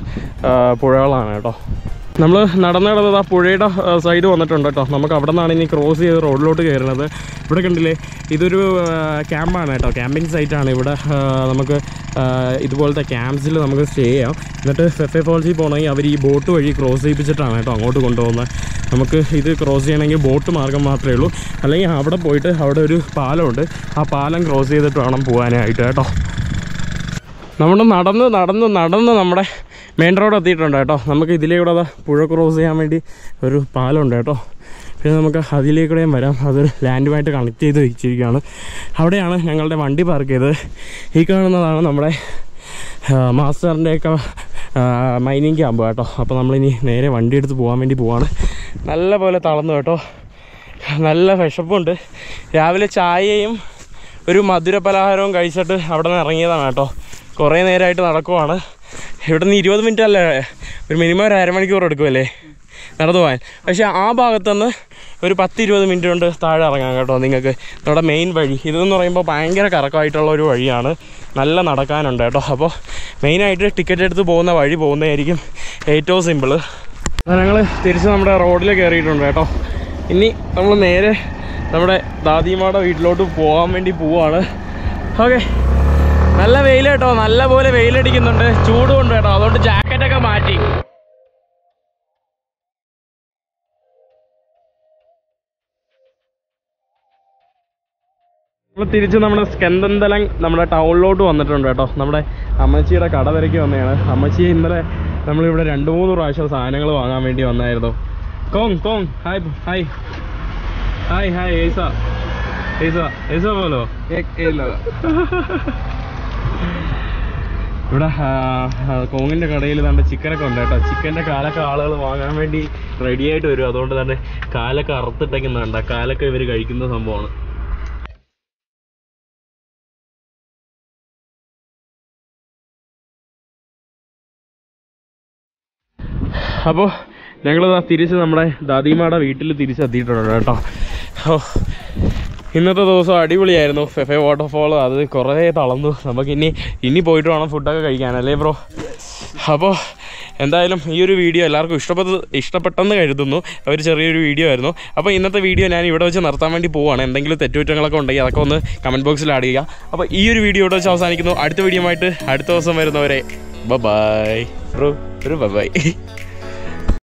പുഴകളാണ് കേട്ടോ. നമ്മൾ നടന്ന് നടന്നത് ആ പുഴയുടെ സൈഡ് വന്നിട്ടുണ്ട് കേട്ടോ. നമുക്ക് അവിടെ നിന്നാണ് ഇനി ക്രോസ് ചെയ്ത് റോഡിലോട്ട് കയറുന്നത് ഇവിടെ കണ്ടില്ലേ ഇതൊരു ക്യാമ്പാണ് കേട്ടോ. ക്യാമ്പിംഗ് സൈറ്റാണ് ഇവിടെ നമുക്ക് ഇതുപോലത്തെ ക്യാമ്പ്സിൽ നമുക്ക് സ്റ്റേ ചെയ്യാം. എന്നിട്ട് ഫെഫെ ഫോൾസിൽ പോകണമെങ്കിൽ അവർ ഈ ബോട്ട് വഴി ക്രോസ് ചെയ്യിപ്പിച്ചിട്ടാണ് കേട്ടോ അങ്ങോട്ട് കൊണ്ടുപോകുന്നത് നമുക്ക് ഇത് ക്രോസ് ചെയ്യണമെങ്കിൽ ബോട്ട് മാർഗം മാത്രമേ ഉള്ളൂ. അല്ലെങ്കിൽ അവിടെ പോയിട്ട് അവിടെ ഒരു പാലമുണ്ട്. ആ പാലം ക്രോസ് ചെയ്തിട്ട് വേണം പോകാനായിട്ട് കേട്ടോ. നമ്മൾ നടന്ന് നടന്ന് നടന്ന് നമ്മുടെ മെയിൻ റോഡ് എത്തിയിട്ടുണ്ട് കേട്ടോ. നമുക്ക് ഇതിലേക്കൂടെ അതാ പുഴ ക്രോസ് ചെയ്യാൻ വേണ്ടി ഒരു പാലമുണ്ട് കേട്ടോ. പിന്നെ നമുക്ക് അതിലേക്കൂടെയും വരാം. അതൊരു ലാൻഡുമായിട്ട് കണക്ട് ചെയ്ത് വെച്ചിരിക്കുകയാണ്. അവിടെയാണ് ഞങ്ങളുടെ വണ്ടി പാർക്ക് ചെയ്തത്. ഈ കാണുന്നതാണ് നമ്മുടെ മാസ്റ്ററിന്റെയൊക്കെ മൈനിങ് ക്യാമ്പ് കേട്ടോ. അപ്പോൾ നമ്മളിനി നേരെ വണ്ടി എടുത്ത് പോകാൻ വേണ്ടി പോവാണ്. നല്ല പോലെ തളർന്നു കേട്ടോ. നല്ല വിശപ്പുണ്ട്. രാവിലെ ചായയും ഒരു മധുര പലഹാരവും കഴിച്ചിട്ട് അവിടെ നിന്ന് ഇറങ്ങിയതാണ് കേട്ടോ. കുറേ നേരമായിട്ട് നടക്കുവാണ്. ഇവിടെ നിന്ന് ഇരുപത് മിനിറ്റ് അല്ല? ഒരു മിനിമം ഒരു അരമണിക്കൂർ എടുക്കുമല്ലേ നടന്നു പോകാൻ. പക്ഷേ ആ ഭാഗത്തുനിന്ന് ഒരു പത്ത് ഇരുപത് മിനിറ്റ് കൊണ്ട് താഴെ ഇറങ്ങാം കേട്ടോ നിങ്ങൾക്ക്. നമ്മുടെ മെയിൻ വഴി. ഇതെന്ന് പറയുമ്പോൾ ഭയങ്കര കറക്കമായിട്ടുള്ള ഒരു വഴിയാണ്. നല്ല നടക്കാനുണ്ട് കേട്ടോ. അപ്പോൾ മെയിനായിട്ട് ടിക്കറ്റ് എടുത്ത് പോകുന്ന വഴി പോകുന്നതായിരിക്കും ഏറ്റവും സിമ്പിൾ ഞങ്ങൾ തിരിച്ച് നമ്മുടെ റോഡിൽ കയറിയിട്ടുണ്ട് കേട്ടോ. ഇനി നമ്മൾ നേരെ നമ്മുടെ ദാദിമാടെ വീട്ടിലോട്ട് പോകാൻ വേണ്ടി പോവാണ്. ഓക്കെ നല്ല വെയിൽ കേട്ടോ. നല്ല പോലെ വെയിലടിക്കുന്നുണ്ട്. ചൂടുണ്ട് കേട്ടോ. അതുകൊണ്ട് ജാക്കറ്റൊക്കെ മാറ്റി. നമ്മൾ തിരിച്ച് നമ്മുടെ സ്കന്തന്തലം നമ്മുടെ ടൗണിലോട്ട് വന്നിട്ടുണ്ട് കേട്ടോ. നമ്മുടെ അമ്മച്ചിയുടെ കട വരയ്ക്ക് വന്നതാണ്. അമ്മച്ചി ഇന്നലെ നമ്മളിവിടെ രണ്ട് മൂന്ന് പ്രാവശ്യം സാധനങ്ങൾ വാങ്ങാൻ വേണ്ടി വന്നായിരുന്നു. Kong Kong. Hi hi hi hi ഏസ ഏസ ഏസ പോലോ ഇവിടെ കോങ്ങിന്റെ കടയിൽ തന്നെ ചിക്കനൊക്കെ ഉണ്ട് കേട്ടോ. ചിക്കന്റെ കാലൊക്കെ ആളുകൾ വാങ്ങാൻ വേണ്ടി റെഡി ആയിട്ട് വരും. അതുകൊണ്ട് തന്നെ കാലൊക്കെ അറുത്തിട്ടേക്കുന്നുണ്ട് കാലൊക്കെ ഇവർ കഴിക്കുന്ന സംഭവമാണ്. അപ്പോൾ ഞങ്ങൾ തിരിച്ച് നമ്മുടെ ദാദിമാടെ വീട്ടിൽ തിരിച്ചെത്തിയിട്ടുണ്ട് കേട്ടോ. ഇന്നത്തെ ദിവസം അടിപൊളിയായിരുന്നു. ഫെഫെ വാട്ടർഫോൾ അത് കുറേ തളർന്നു. നമുക്ക് ഇനി പോയിട്ട് വേണം ഫുഡൊക്കെ കഴിക്കാൻ അല്ലേ ബ്രോ അപ്പോൾ എന്തായാലും ഈ ഒരു വീഡിയോ എല്ലാവർക്കും ഇഷ്ടപ്പെട്ട ഇഷ്ടപ്പെട്ടെന്ന് കരുതുന്നു. ഒരു ചെറിയൊരു വീഡിയോ ആയിരുന്നു. അപ്പോൾ ഇന്നത്തെ വീഡിയോ ഞാൻ ഇവിടെ വെച്ച് നിർത്താൻ വേണ്ടി പോവുകയാണ് എന്തെങ്കിലും തെറ്റുകുറ്റങ്ങളൊക്കെ ഉണ്ടെങ്കിൽ അതൊക്കെ ഒന്ന് കമന്റ് ബോക്സിൽ ആഡ് ചെയ്യുക. അപ്പോൾ ഈ ഒരു വീഡിയോ ഇവിടെ വെച്ച് അവസാനിക്കുന്നു. അടുത്ത വീഡിയോ ആയിട്ട് അടുത്ത ദിവസം വരുന്നവരെ ബൈ ബ്രോ ഒരു ബൈ